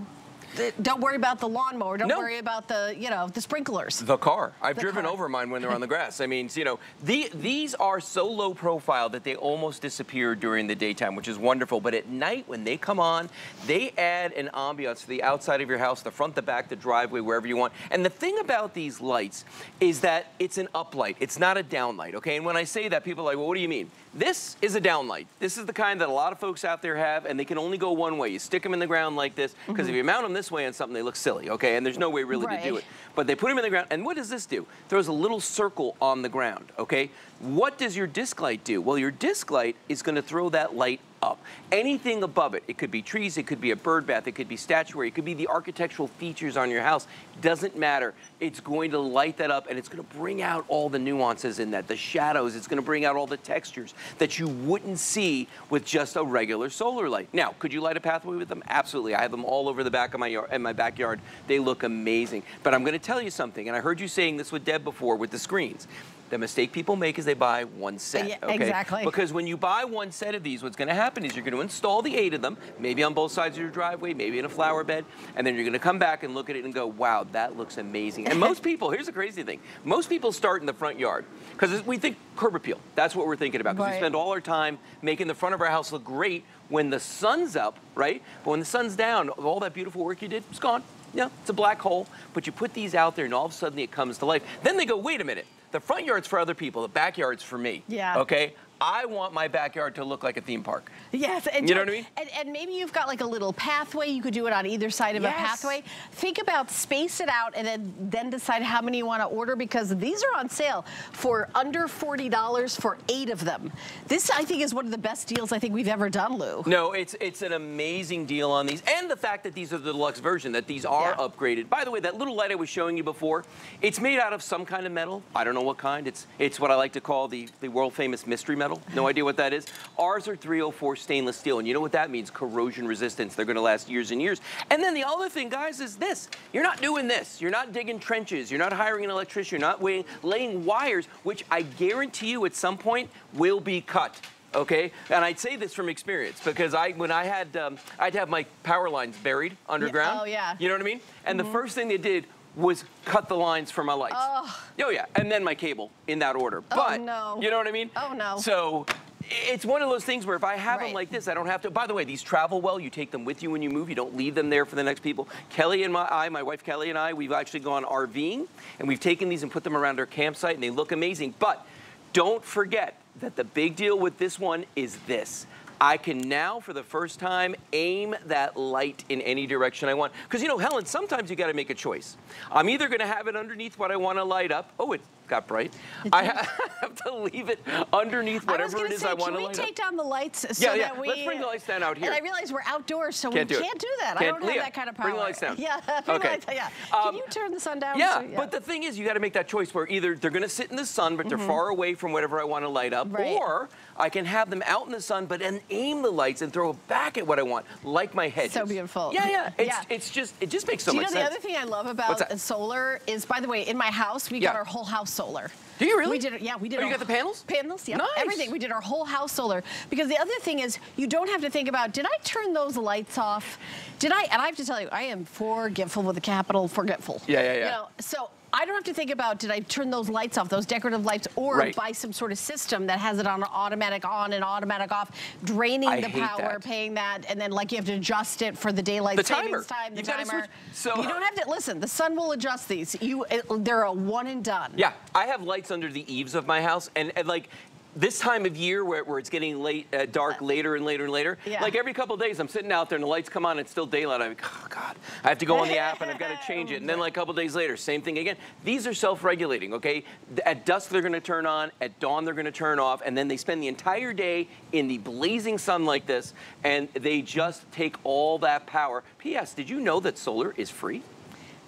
don't worry about the lawnmower. Don't no. worry about the, you know, the sprinklers. The car. I've the driven car. over mine when they're on the (laughs) grass. I mean, you know, the, these are so low profile that they almost disappear during the daytime, which is wonderful. But at night, when they come on, they add an ambiance to the outside of your house, the front, the back, the driveway, wherever you want. And the thing about these lights is that it's an uplight. It's not a downlight, okay? And when I say that, people are like, well, what do you mean? This is a downlight. This is the kind that a lot of folks out there have, and they can only go one way. You stick them in the ground like this, because mm -hmm. if mm-hmm. you mount them this way on something, they look silly, okay? And there's no way really right. to do it. But they put them in the ground, and what does this do? Throws a little circle on the ground, okay? What does your disc light do? Well, your disc light is going to throw that light up. Anything above it, it could be trees, it could be a bird bath, it could be statuary, it could be the architectural features on your house. Doesn't matter. It's going to light that up and it's going to bring out all the nuances in that, the shadows. It's going to bring out all the textures that you wouldn't see with just a regular solar light. Now, could you light a pathway with them? Absolutely. I have them all over the back of my yard, in my backyard. They look amazing. But I'm going to tell you something, and I heard you saying this with Deb before with the screens. The mistake people make is they buy one set. Yeah, okay? Exactly. Because when you buy one set of these, what's going to happen is you're going to install the eight of them, maybe on both sides of your driveway, maybe in a flower bed, and then you're going to come back and look at it and go, wow, that looks amazing. And most (laughs) people, here's the crazy thing, most people start in the front yard because we think curb appeal. That's what we're thinking about because right. we spend all our time making the front of our house look great when the sun's up, right? But when the sun's down, all that beautiful work you did, it's gone. Yeah, it's a black hole, but you put these out there and all of a sudden it comes to life. Then they go, wait a minute, the front yard's for other people, the backyard's for me. Yeah. Okay? I want my backyard to look like a theme park. Yes. And you know what I mean? And, and, maybe you've got like a little pathway. You could do it on either side of yes. a pathway. Think about space it out and then, then decide how many you want to order because these are on sale for under $40 for eight of them. This, I think, is one of the best deals I think we've ever done, Lou. No, it's it's an amazing deal on these. And the fact that these are the deluxe version, that these are yeah. upgraded. By the way, that little light I was showing you before, it's made out of some kind of metal. I don't know what kind. It's, it's what I like to call the, the world famous mystery metal metal. No idea what that is. Ours are 304 stainless steel, and you know what that means? Corrosion resistance. They're going to last years and years. And then the other thing, guys, is this. You're not doing this. You're not digging trenches. You're not hiring an electrician. You're not laying, laying wires, which I guarantee you at some point will be cut okay? And I'd say this from experience because I, when I had, um, I'd have my power lines buried underground. Yeah, oh, yeah. You know what I mean? And mm -hmm. the mm-hmm. first thing they did was cut the lines for my lights. Oh. oh yeah, and then my cable in that order. Oh, but no. you know what I mean? Oh no. So it's one of those things where if I have right. them like this, I don't have to. By the way, these travel well. You take them with you when you move. You don't leave them there for the next people. Kelly and my, I, my wife Kelly and I, we've actually gone RVing, and we've taken these and put them around our campsite, and they look amazing. But don't forget that the big deal with this one is this. I can now, for the first time, aim that light in any direction I want. Because, you know, Helen, sometimes you got to make a choice. I'm either going to have it underneath what I want to light up. Oh, it got bright. (laughs) I have to leave it underneath whatever it is say, I want to light Can we take down the lights so yeah, yeah. that we... Let's bring the lights down out here. And I realize we're outdoors, so can't we do can't do that. Can't, I don't Leah, have that kind of power. Bring the lights down. (laughs) Yeah, (laughs) okay. Lights, yeah. Um, Can you turn the sun down? Yeah, so, yeah. but the thing is, you got to make that choice where either they're going to sit in the sun, but they're mm -hmm. far away from whatever I want to light up, right. or I can have them out in the sun, but then aim the lights and throw it back at what I want, like my hedges. So beautiful. Yeah, yeah. It's, yeah. it's just, it just makes so much sense. You know, the other thing I love about solar is, by the way, in my house, we got our whole house solar. Do you really? We did it. Yeah, we did. Oh, you got the panels? Panels, yeah. Nice. Everything. We did our whole house solar. Because the other thing is, you don't have to think about, did I turn those lights off? Did I? And I have to tell you, I am forgetful with a capital forgetful. Yeah, yeah, yeah. You know, so I don't have to think about, did I turn those lights off, those decorative lights, or right. buy some sort of system that has it on automatic on and automatic off, draining I the power, that. paying that, and then like you have to adjust it for the daylight the savings timer. time, the You've timer. So you don't have to, listen, the sun will adjust these. You, it, They're a one and done. Yeah, I have lights under the eaves of my house, and, and like, this time of year where, where it's getting late, uh, dark later and later and later, yeah. like every couple days I'm sitting out there and the lights come on and it's still daylight. I'm like, oh God, I have to go on the app and I've got to (laughs) change it. And then like a couple days later, same thing again. These are self-regulating, okay? At dusk they're gonna turn on, at dawn they're gonna turn off, and then they spend the entire day in the blazing sun like this, and they just take all that power. P.S. Did you know that solar is free?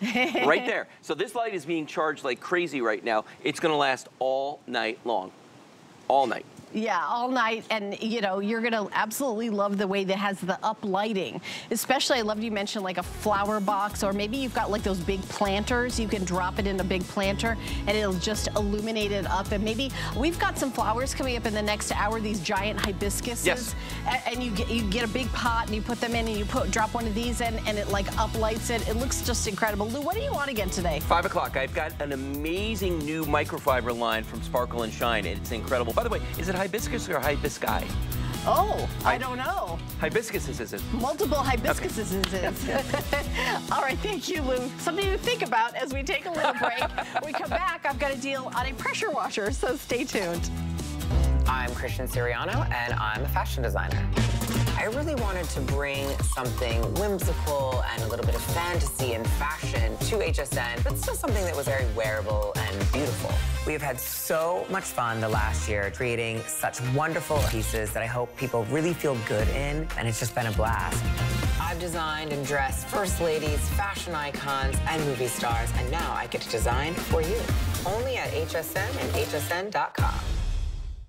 (laughs) right there. So this light is being charged like crazy right now. It's gonna last all night long all night. Yeah, all night. And, you know, you're going to absolutely love the way that has the up lighting. Especially, I love you mentioned like a flower box or maybe you've got like those big planters. You can drop it in a big planter and it'll just illuminate it up. And maybe we've got some flowers coming up in the next hour, these giant hibiscuses. Yes. And you get, you get a big pot and you put them in and you put drop one of these in and it like uplights it. It looks just incredible. Lou, what do you want again today? Five o'clock. I've got an amazing new microfiber line from Sparkle and Shine. It's incredible. By the way, is it hibiscus or hibiscus? Oh, I, I don't know. Hibiscuses is it? Multiple hibiscuses okay. is All right, thank you, Lou. Something to think about as we take a little break. (laughs) we come back, I've got a deal on a pressure washer, so stay tuned. I'm Christian Siriano, and I'm a fashion designer. I really wanted to bring something whimsical and a little bit of fantasy and fashion to HSN, but still something that was very wearable and beautiful. We have had so much fun the last year creating such wonderful pieces that I hope people really feel good in, and it's just been a blast. I've designed and dressed first ladies, fashion icons, and movie stars, and now I get to design for you. Only at HSN and hsn.com.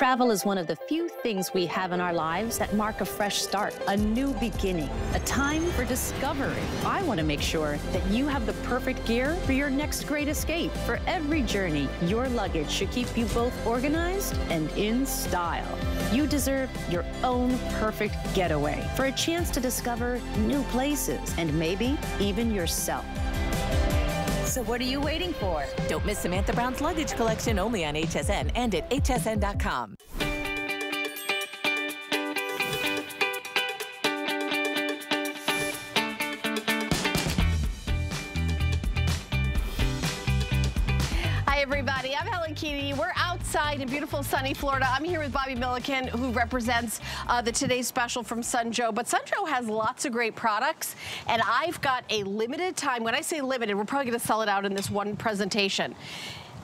Travel is one of the few things we have in our lives that mark a fresh start, a new beginning, a time for discovery. I want to make sure that you have the perfect gear for your next great escape. For every journey, your luggage should keep you both organized and in style. You deserve your own perfect getaway for a chance to discover new places and maybe even yourself. So what are you waiting for? Don't miss Samantha Brown's luggage collection only on HSN and at hsn.com. Hi, everybody. I'm Helen Keaney. We're outside in beautiful sunny Florida. I'm here with Bobby Milliken, who represents uh, the Today's Special from Sun Joe. But Sun Joe has lots of great products, and I've got a limited time. When I say limited, we're probably going to sell it out in this one presentation.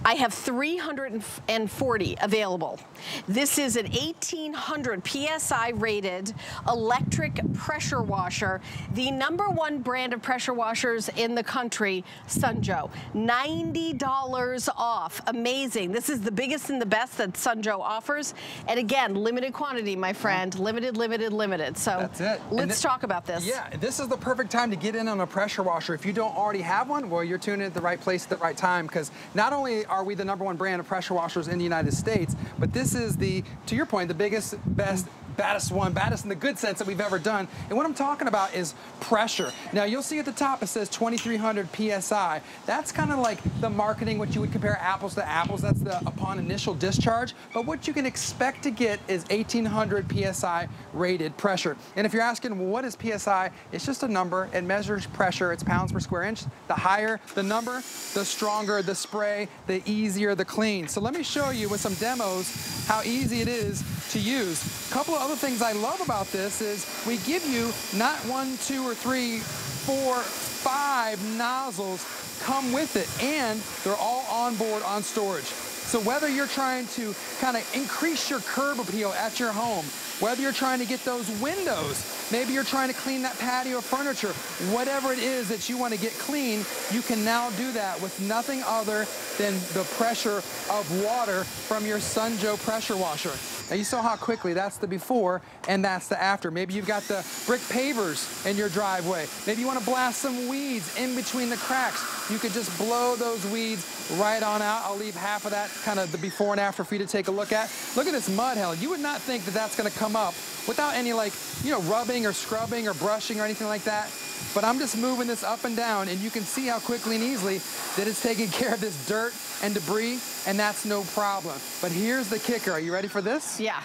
I have 340 available. This is an 1800 PSI rated electric pressure washer, the number one brand of pressure washers in the country, Sun Joe. $90 off, amazing. This is the biggest and the best that Sun Joe offers. And again, limited quantity, my friend, limited, limited, limited. So That's it. let's talk about this. Yeah, this is the perfect time to get in on a pressure washer. If you don't already have one, well, you're tuning at the right place at the right time because not only are we the number one brand of pressure washers in the United States, but this is the, to your point, the biggest, best, baddest one, baddest in the good sense that we've ever done. And what I'm talking about is pressure. Now you'll see at the top it says 2300 PSI. That's kind of like the marketing, what you would compare apples to apples. That's the upon initial discharge. But what you can expect to get is 1800 PSI rated pressure. And if you're asking, well, what is PSI? It's just a number. It measures pressure. It's pounds per square inch. The higher the number, the stronger the spray, the easier the clean. So let me show you with some demos how easy it is to use. A couple of other things I love about this is we give you not one, two, or three, four, five nozzles come with it, and they're all on board on storage. So whether you're trying to kind of increase your curb appeal at your home, whether you're trying to get those windows, maybe you're trying to clean that patio furniture, whatever it is that you want to get clean, you can now do that with nothing other than the pressure of water from your Sun Joe pressure washer. Now you saw how quickly that's the before and that's the after. Maybe you've got the brick pavers in your driveway. Maybe you want to blast some weeds in between the cracks. You could just blow those weeds right on out. I'll leave half of that kind of the before and after for you to take a look at. Look at this mud, Helen. You would not think that that's going to come up without any like, you know, rubbing or scrubbing or brushing or anything like that. But I'm just moving this up and down and you can see how quickly and easily that it's taking (laughs) care of this dirt and debris and that's no problem. But here's the kicker. Are you ready for this? Yeah.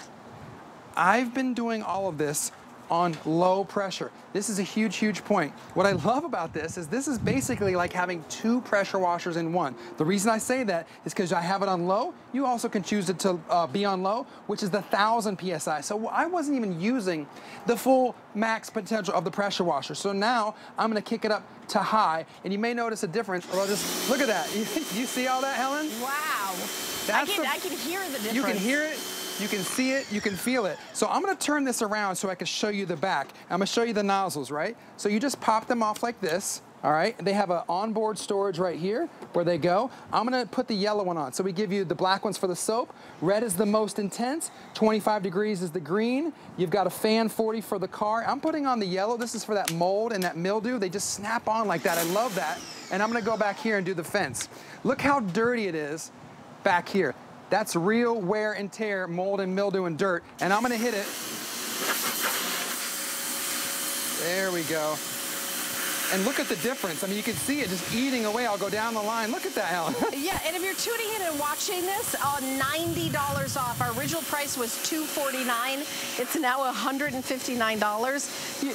I've been doing all of this on low pressure. This is a huge, huge point. What I love about this is this is basically like having two pressure washers in one. The reason I say that is because I have it on low. You also can choose it to uh, be on low, which is the 1000 PSI. So I wasn't even using the full max potential of the pressure washer. So now I'm gonna kick it up to high, and you may notice a difference, or I'll just, look at that. You, (laughs) you see all that, Helen? Wow. That's I can, the, I can hear the difference. You can hear it. You can see it, you can feel it. So I'm gonna turn this around so I can show you the back. I'm gonna show you the nozzles, right? So you just pop them off like this, all right? They have an onboard storage right here where they go. I'm gonna put the yellow one on. So we give you the black ones for the soap. Red is the most intense. 25 degrees is the green. You've got a fan 40 for the car. I'm putting on the yellow. This is for that mold and that mildew. They just snap on like that. I love that. And I'm gonna go back here and do the fence. Look how dirty it is back here. That's real wear and tear, mold and mildew and dirt. And I'm gonna hit it. There we go. And look at the difference. I mean, you can see it just eating away. I'll go down the line. Look at that, Helen. (laughs) yeah, and if you're tuning in and watching this, uh, $90 off. Our original price was 249. It's now $159. You,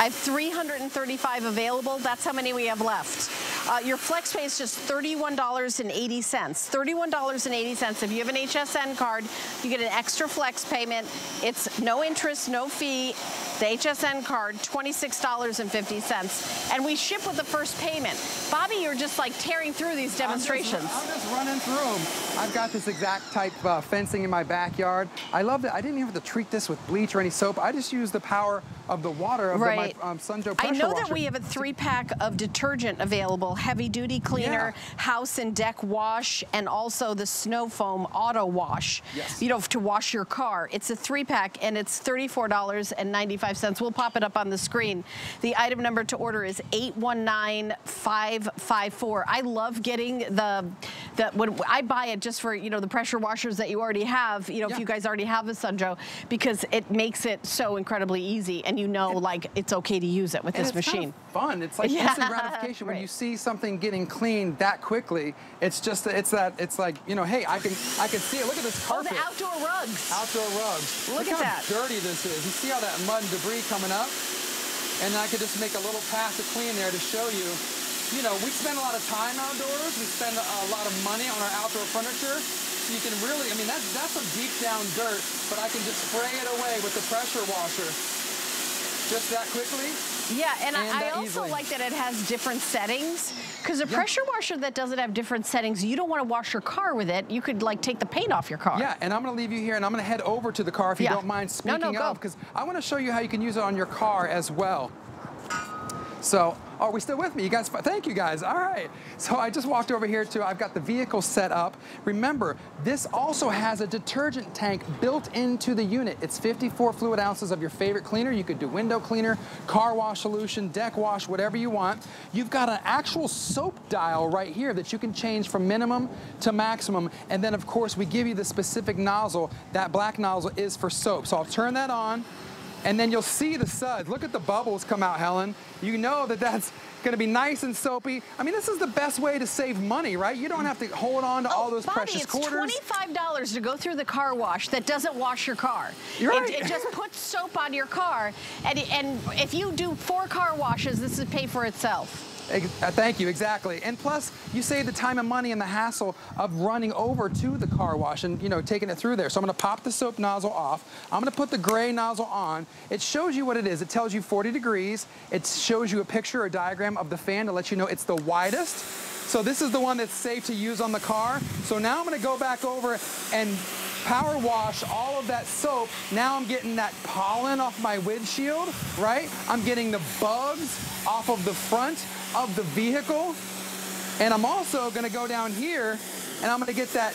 I have 335 available. That's how many we have left. Uh, your flex pay is just $31.80. $31.80. If you have an HSN card, you get an extra flex payment. It's no interest, no fee. The HSN card, $26.50. And we ship with the first payment. Bobby, you're just like tearing through these demonstrations. I'm just, I'm just running through them. I've got this exact type uh, fencing in my backyard. I love that. I didn't even have to treat this with bleach or any soap. I just used the power of the water of right. the, um, Sun Joe pressure I know washer. that we have a three-pack of detergent available, heavy-duty cleaner, yeah. house and deck wash, and also the snow foam auto wash, yes. you know, to wash your car. It's a three-pack, and it's $34.95. We'll pop it up on the screen. The item number to order is 819554. I love getting the, the when I buy it just for, you know, the pressure washers that you already have, you know, yeah. if you guys already have a Sun Joe, because it makes it so incredibly easy. And you know, like, it's okay to use it with this machine. Kind of fun. It's like (laughs) yeah. instant gratification right. when you see something getting cleaned that quickly. It's just, it's that, it's like, you know, hey, I can, I can see it. Look at this carpet. Oh, the outdoor rugs. Outdoor rugs. Look, Look at how that. dirty this is. You see all that mud and debris coming up? And I could just make a little pass of clean there to show you you know, we spend a lot of time outdoors. We spend a lot of money on our outdoor furniture. So you can really, I mean, that's, that's some deep down dirt, but I can just spray it away with the pressure washer just that quickly. Yeah, and, and I, I also easily. like that it has different settings. Because a yeah. pressure washer that doesn't have different settings, you don't want to wash your car with it. You could like take the paint off your car. Yeah, and I'm going to leave you here and I'm going to head over to the car if you yeah. don't mind speaking no, no, up. Because I want to show you how you can use it on your car as well. So are we still with me? You guys, thank you guys. All right. So I just walked over here to, I've got the vehicle set up. Remember, this also has a detergent tank built into the unit. It's 54 fluid ounces of your favorite cleaner. You could do window cleaner, car wash solution, deck wash, whatever you want. You've got an actual soap dial right here that you can change from minimum to maximum. And then of course, we give you the specific nozzle. That black nozzle is for soap. So I'll turn that on and then you'll see the suds. Look at the bubbles come out, Helen. You know that that's gonna be nice and soapy. I mean, this is the best way to save money, right? You don't have to hold on to oh, all those Bobby, precious quarters. it's $25 to go through the car wash that doesn't wash your car. You're right. It, it just puts soap on your car, and, and if you do four car washes, this is pay for itself. Uh, thank you, exactly. And plus, you save the time and money and the hassle of running over to the car wash and, you know, taking it through there. So I'm gonna pop the soap nozzle off. I'm gonna put the gray nozzle on. It shows you what it is. It tells you 40 degrees. It shows you a picture or diagram of the fan to let you know it's the widest. So this is the one that's safe to use on the car. So now I'm gonna go back over and power wash all of that soap. Now I'm getting that pollen off my windshield, right? I'm getting the bugs off of the front of the vehicle. And I'm also gonna go down here and I'm gonna get that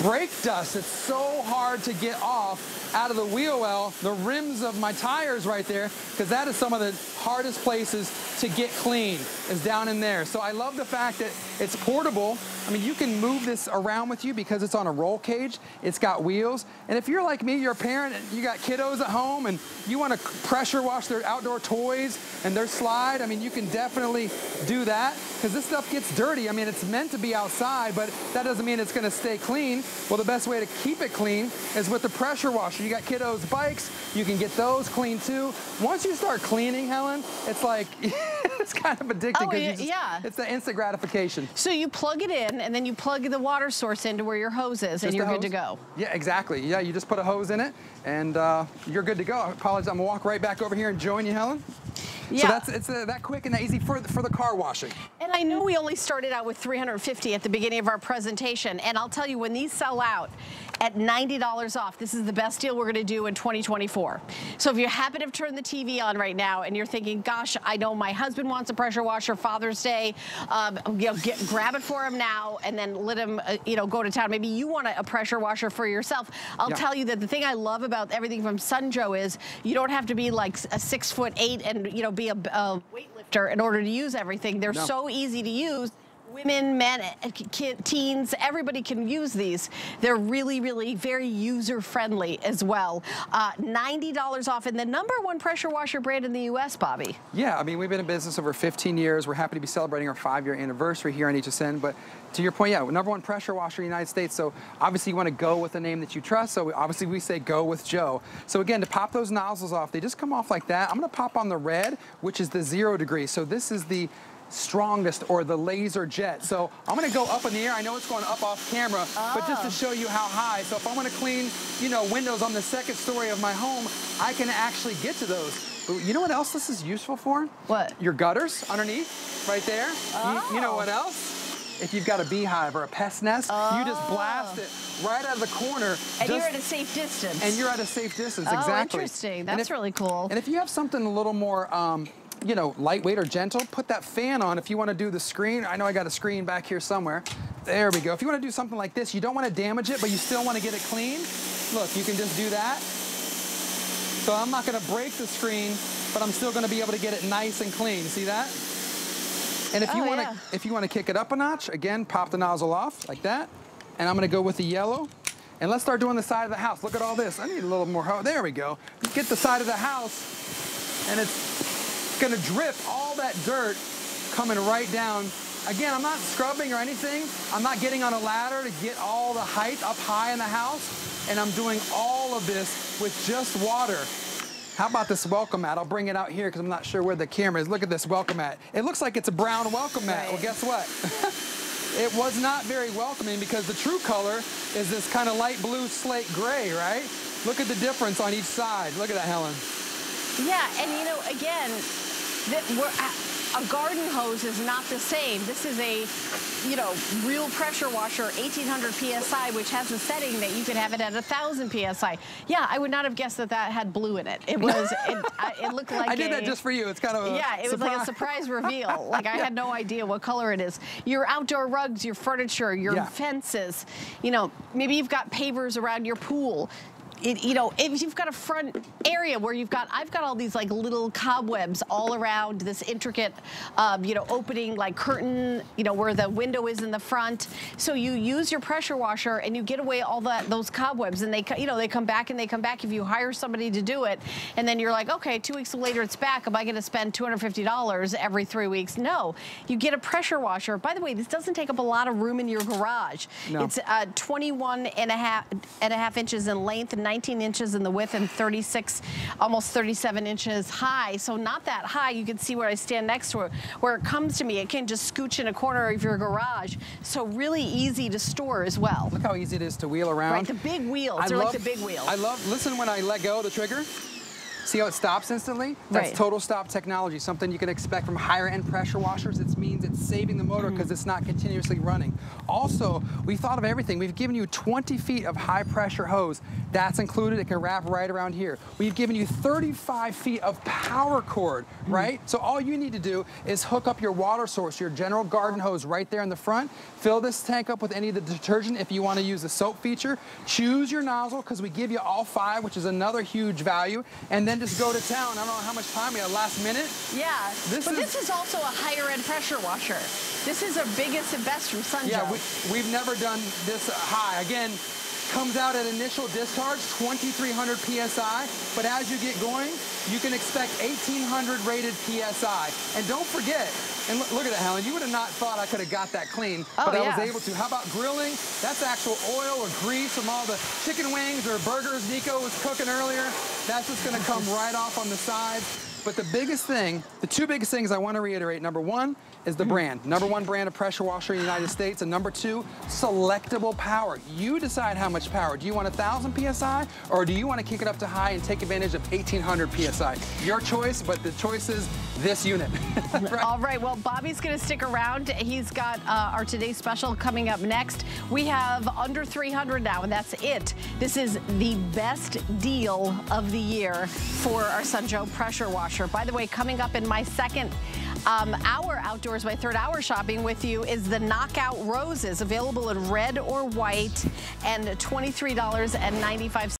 brake dust. It's so hard to get off out of the wheel well, the rims of my tires right there, because that is some of the hardest places to get clean, is down in there. So I love the fact that it's portable. I mean, you can move this around with you because it's on a roll cage. It's got wheels. And if you're like me, you're a parent, and you got kiddos at home, and you want to pressure wash their outdoor toys and their slide, I mean, you can definitely do that because this stuff gets dirty. I mean, it's meant to be outside, but that doesn't mean it's going to stay clean. Well, the best way to keep it clean is with the pressure washer. You got kiddos' bikes, you can get those clean too. Once you start cleaning, Helen, it's like, (laughs) it's kind of addicting. Oh, yeah, yeah. It's the instant gratification. So you plug it in and then you plug the water source into where your hose is just and you're good to go. Yeah, exactly. Yeah, you just put a hose in it and uh, you're good to go. I apologize, I'm gonna walk right back over here and join you, Helen. Yeah. So that's it's uh, that quick and that easy for, for the car washing. And I know we only started out with 350 at the beginning of our presentation, and I'll tell you, when these sell out, at $90 off. This is the best deal we're gonna do in 2024. So if you happen to have turned the TV on right now and you're thinking, gosh, I know my husband wants a pressure washer Father's Day, um, you know, get, grab it for him now and then let him, uh, you know, go to town. Maybe you want a, a pressure washer for yourself. I'll yeah. tell you that the thing I love about everything from Sun Joe is you don't have to be like a six foot eight and, you know, be a, a weightlifter in order to use everything. They're no. so easy to use women, men, teens, everybody can use these. They're really, really very user-friendly as well. Uh, $90 off and the number one pressure washer brand in the U.S., Bobby. Yeah, I mean, we've been in business over 15 years. We're happy to be celebrating our five-year anniversary here on HSN, but to your point, yeah, number one pressure washer in the United States. So obviously you want to go with a name that you trust. So obviously we say go with Joe. So again, to pop those nozzles off, they just come off like that. I'm going to pop on the red, which is the zero degree. So this is the strongest or the laser jet. So I'm gonna go up in the air. I know it's going up off camera, oh. but just to oh. show you how high. So if I wanna clean, you know, windows on the second story of my home, I can actually get to those. But you know what else this is useful for? What? Your gutters underneath, right there. Oh. You, you, know what oh. else? If you've got a beehive or a pest nest, oh. you just blast it right out of the corner. And just, you're at a safe distance. And you're at a safe distance, oh, exactly. interesting. That's if, really cool. And if you have something a little more um, you know, lightweight or gentle, put that fan on if you want to do the screen. I know I got a screen back here somewhere. There we go. If you want to do something like this, you don't want to damage it, but you still want to get it clean. Look, you can just do that. So I'm not going to break the screen, but I'm still going to be able to get it nice and clean. See that? And if you oh, want to yeah. if you want to kick it up a notch, again, pop the nozzle off like that. And I'm going to go with the yellow. And let's start doing the side of the house. Look at all this. I need a little more. There we go. Get the side of the house, and it's gonna drip all that dirt coming right down. Again, I'm not scrubbing or anything. I'm not getting on a ladder to get all the height up high in the house. And I'm doing all of this with just water. How about this welcome mat? I'll bring it out here because I'm not sure where the camera is. Look at this welcome mat. It looks like it's a brown welcome mat. Right. Well, guess what? (laughs) it was not very welcoming because the true color is this kind of light blue slate gray, right? Look at the difference on each side. Look at that, Helen. Yeah, and you know, again, a garden hose is not the same. This is a, you know, real pressure washer, 1800 PSI, which has a setting that you can have it at 1000 PSI. Yeah, I would not have guessed that that had blue in it. It was, it, it, looked (laughs) like I did a, that just for you. It's kind of Yeah, it surprise. was like a surprise (laughs) reveal. Like I yeah. had no idea what color it is. Your outdoor rugs, your furniture, your yeah. fences, you know, maybe you've got pavers around your pool it, you know, if you've got a front area where you've got, I've got all these like little cobwebs all around this intricate, um, you know, opening like curtain, you know, where the window is in the front. So you use your pressure washer and you get away all that those cobwebs and they, you know, they come back and they come back if you hire somebody to do it. And then you're like, okay, two weeks later it's back. Am I going to spend $250 every three weeks? No, you get a pressure washer. By the way, this doesn't take up a lot of room in your garage. No. It's uh, 21 and a half and a half inches in length and 19 inches in the width and 36, almost 37 inches high. So not that high. You can see where I stand next to it. Where it comes to me, it can just scooch in a corner of your garage. So really easy to store as well. Look how easy it is to wheel around. Right, the big wheels. I They're love, like the big wheels. I love, listen when I let go of the trigger. See how it stops instantly? That's right. total stop technology, something you can expect from higher end pressure washers. It means it's saving the motor because mm. it's not continuously running. Also, we thought of everything. We've given you 20 feet of high pressure hose. That's included. It can wrap right around here. We've given you 35 feet of power cord, mm. right? So all you need to do is hook up your water source, your general garden hose right there in the front. Fill this tank up with any of the detergent if you want to use the soap feature. Choose your nozzle because we give you all five, which is another huge value. And then just go to town. I don't know how much time we have, last minute? Yeah, this but is, this is also a higher end pressure washer. This is our biggest and best from Sun Joe. Yeah, we, we've never done this high. Again, comes out at initial discharge, 2,300 PSI, but as you get going, you can expect 1,800 rated PSI. And don't forget, and look, look at that, Helen, you would have not thought I could have got that clean, oh, but yeah. I was able to. How about grilling? That's actual oil or grease from all the chicken wings or burgers Nico was cooking earlier. That's just gonna come (laughs) right off on the sides. But the biggest thing, the two biggest things I want to reiterate, number one is the brand. Number one brand of pressure washer in the United States. And number two, selectable power. You decide how much power. Do you want 1,000 PSI or do you want to kick it up to high and take advantage of 1,800 PSI? Your choice, but the choice is this unit. (laughs) right. All right, well, Bobby's going to stick around. He's got uh, our today's special coming up next. We have under 300 now, and that's it. This is the best deal of the year for our Sun Joe pressure By the way, coming up in my second um, hour outdoors, my third hour shopping with you is the Knockout Roses, available in red or white and $23.95.